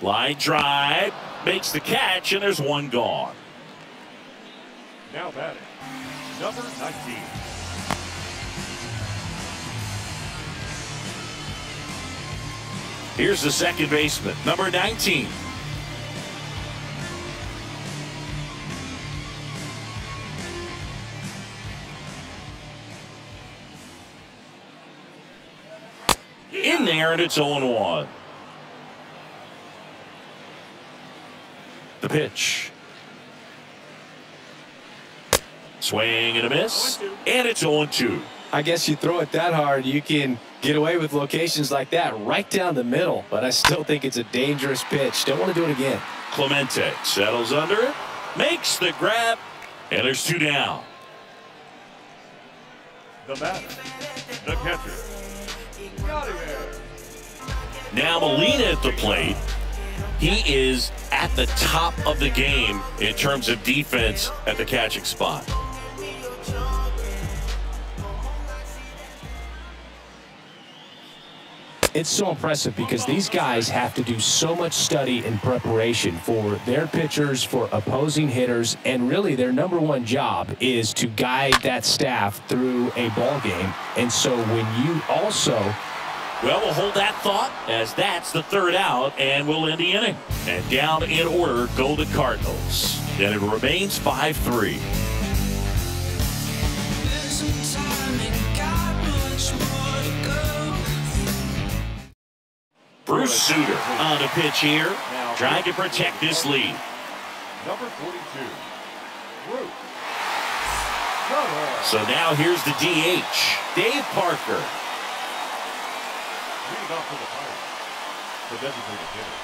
Line drive. Makes the catch, and there's one gone. Now batting, number 19. Here's the second baseman, number 19. in there, and it's 0-1. The pitch. Swing and a miss, and it's 0-2. I guess you throw it that hard, you can get away with locations like that right down the middle. But I still think it's a dangerous pitch. Don't want to do it again. Clemente settles under it, makes the grab, and there's two down. The batter, the catcher, Now Molina at the plate. He is at the top of the game in terms of defense at the catching spot. It's so impressive because these guys have to do so much study and preparation for their pitchers, for opposing hitters, and really their number one job is to guide that staff through a ball game. And so when you also Well, we'll hold that thought as that's the third out, and we'll end the inning. And down in order go the Cardinals. And it remains 5-3. Bruce Sutter on the pitch here, trying to protect this lead. Number 42, Bruce. So now here's the DH, Dave Parker. Leading off for the Pirates, the designated hitter,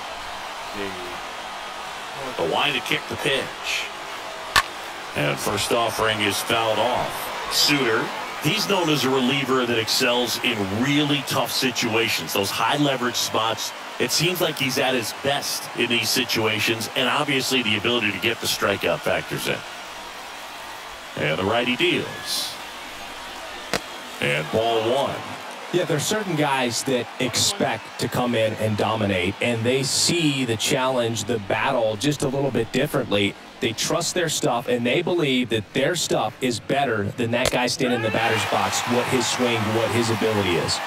Dave The line to kick the pitch. And first offering is fouled off. Sutter, he's known as a reliever that excels in really tough situations, those high leverage spots. It seems like he's at his best in these situations, and obviously the ability to get the strikeout factors in. And the righty deals. And ball one. Yeah, there's certain guys that expect to come in and dominate, and they see the challenge, the battle just a little bit differently. They trust their stuff, and they believe that their stuff is better than that guy standing in the batter's box, what his swing, what his ability is.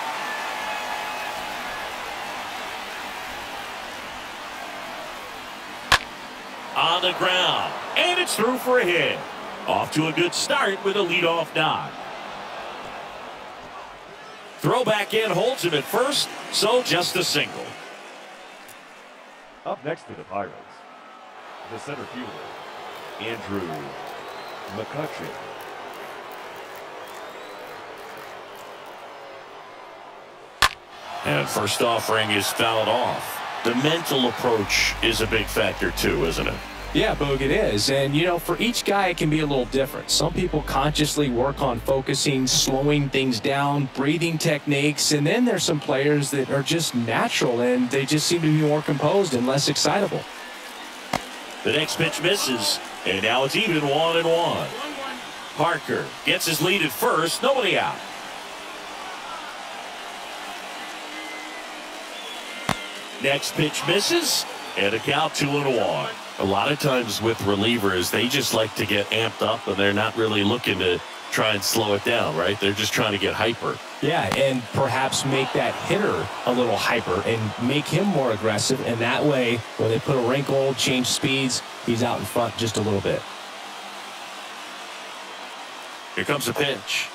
On the ground, and it's through for a hit. Off to a good start with a leadoff. Throw back in holds him at first, so just a single. Up next to the Pirates, the center fielder, Andrew McCutchen. And first offering is fouled off. The mental approach is a big factor too, isn't it? Yeah, Boog, it is. And, you know, for each guy, it can be a little different. Some people consciously work on focusing, slowing things down, breathing techniques. And then there's some players that are just natural and they just seem to be more composed and less excitable. The next pitch misses, and now it's even one and one. Parker gets his lead at first, nobody out. Next pitch misses, and a count two and one. A lot of times with relievers, they just like to get amped up, and they're not really looking to try and slow it down, right? They're just trying to get hyper. Yeah, and perhaps make that hitter a little hyper and make him more aggressive. And that way, when they put a wrinkle, change speeds, he's out in front just a little bit. Here comes a pitch.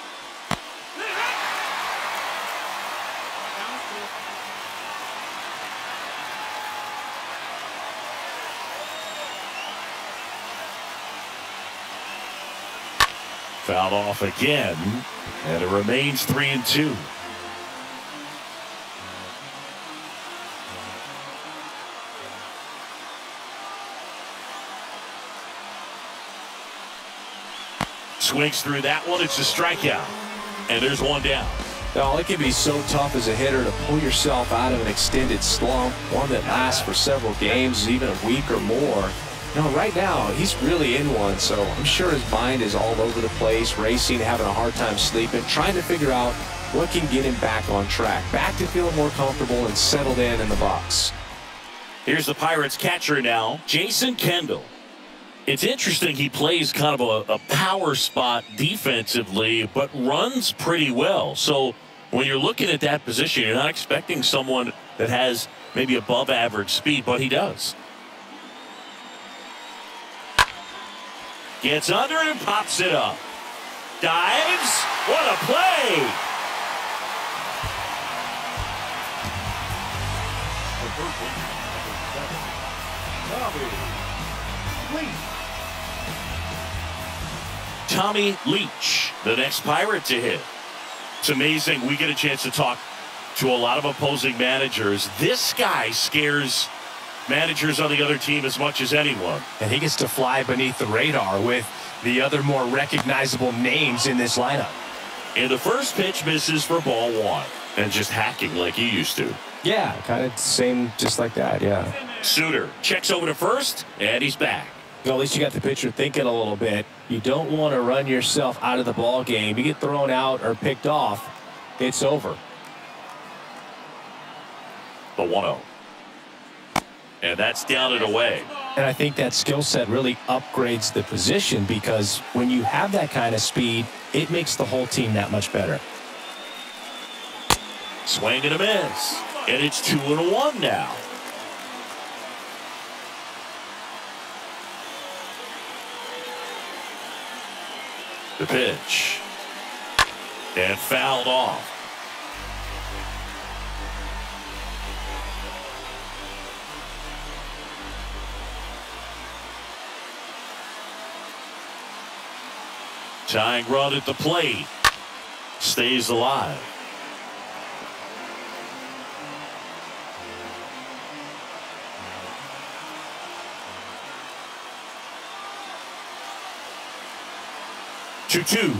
Fouled off again, and it remains three and two. Swings through that one. It's a strikeout. And there's one down. Now, it can be so tough as a hitter to pull yourself out of an extended slump, one that lasts for several games, even a week or more. Know, right now, he's really in one, so I'm sure his mind is all over the place, racing, having a hard time sleeping, trying to figure out what can get him back on track, back to feeling more comfortable and settled in in the box. Here's the Pirates catcher now, Jason Kendall. It's interesting he plays kind of a, a, power spot defensively, but runs pretty well. So when you're looking at that position, you're not expecting someone that has maybe above average speed, but he does. Gets under and pops it up. Dives. What a play! Tommy Leach, the next pirate to hit. It's amazing. We get a chance to talk to a lot of opposing managers. This guy scares managers on the other team as much as anyone. And he gets to fly beneath the radar with the other more recognizable names in this lineup. And the first pitch misses for ball one. And just hacking like he used to. Yeah, kind of same, just like that, yeah. Sutter checks over to first, and he's back. Well, at least you got the pitcher thinking a little bit. You don't want to run yourself out of the ball game. You get thrown out or picked off, it's over. The 1-0. And that's down and away. And I think that skill set really upgrades the position because when you have that kind of speed, it makes the whole team that much better. Swing and a miss. And it's two and a one now. The pitch. And fouled off. Tying run at the plate. Stays alive. Two two.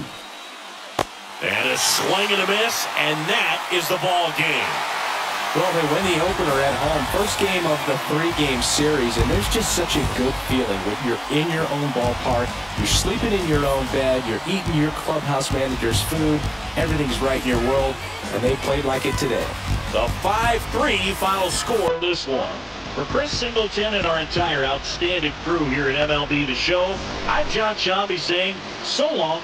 And a swing and a miss, and that is the ball game. Well, they win the opener at home. First game of the three-game series, and there's just such a good feeling when you're in your own ballpark, you're sleeping in your own bed, you're eating your clubhouse manager's food, everything's right in your world, and they played like it today. The 5-3 final score this one. For Chris Singleton and our entire outstanding crew here at MLB The Show, I'm Jon Sciambi saying so long.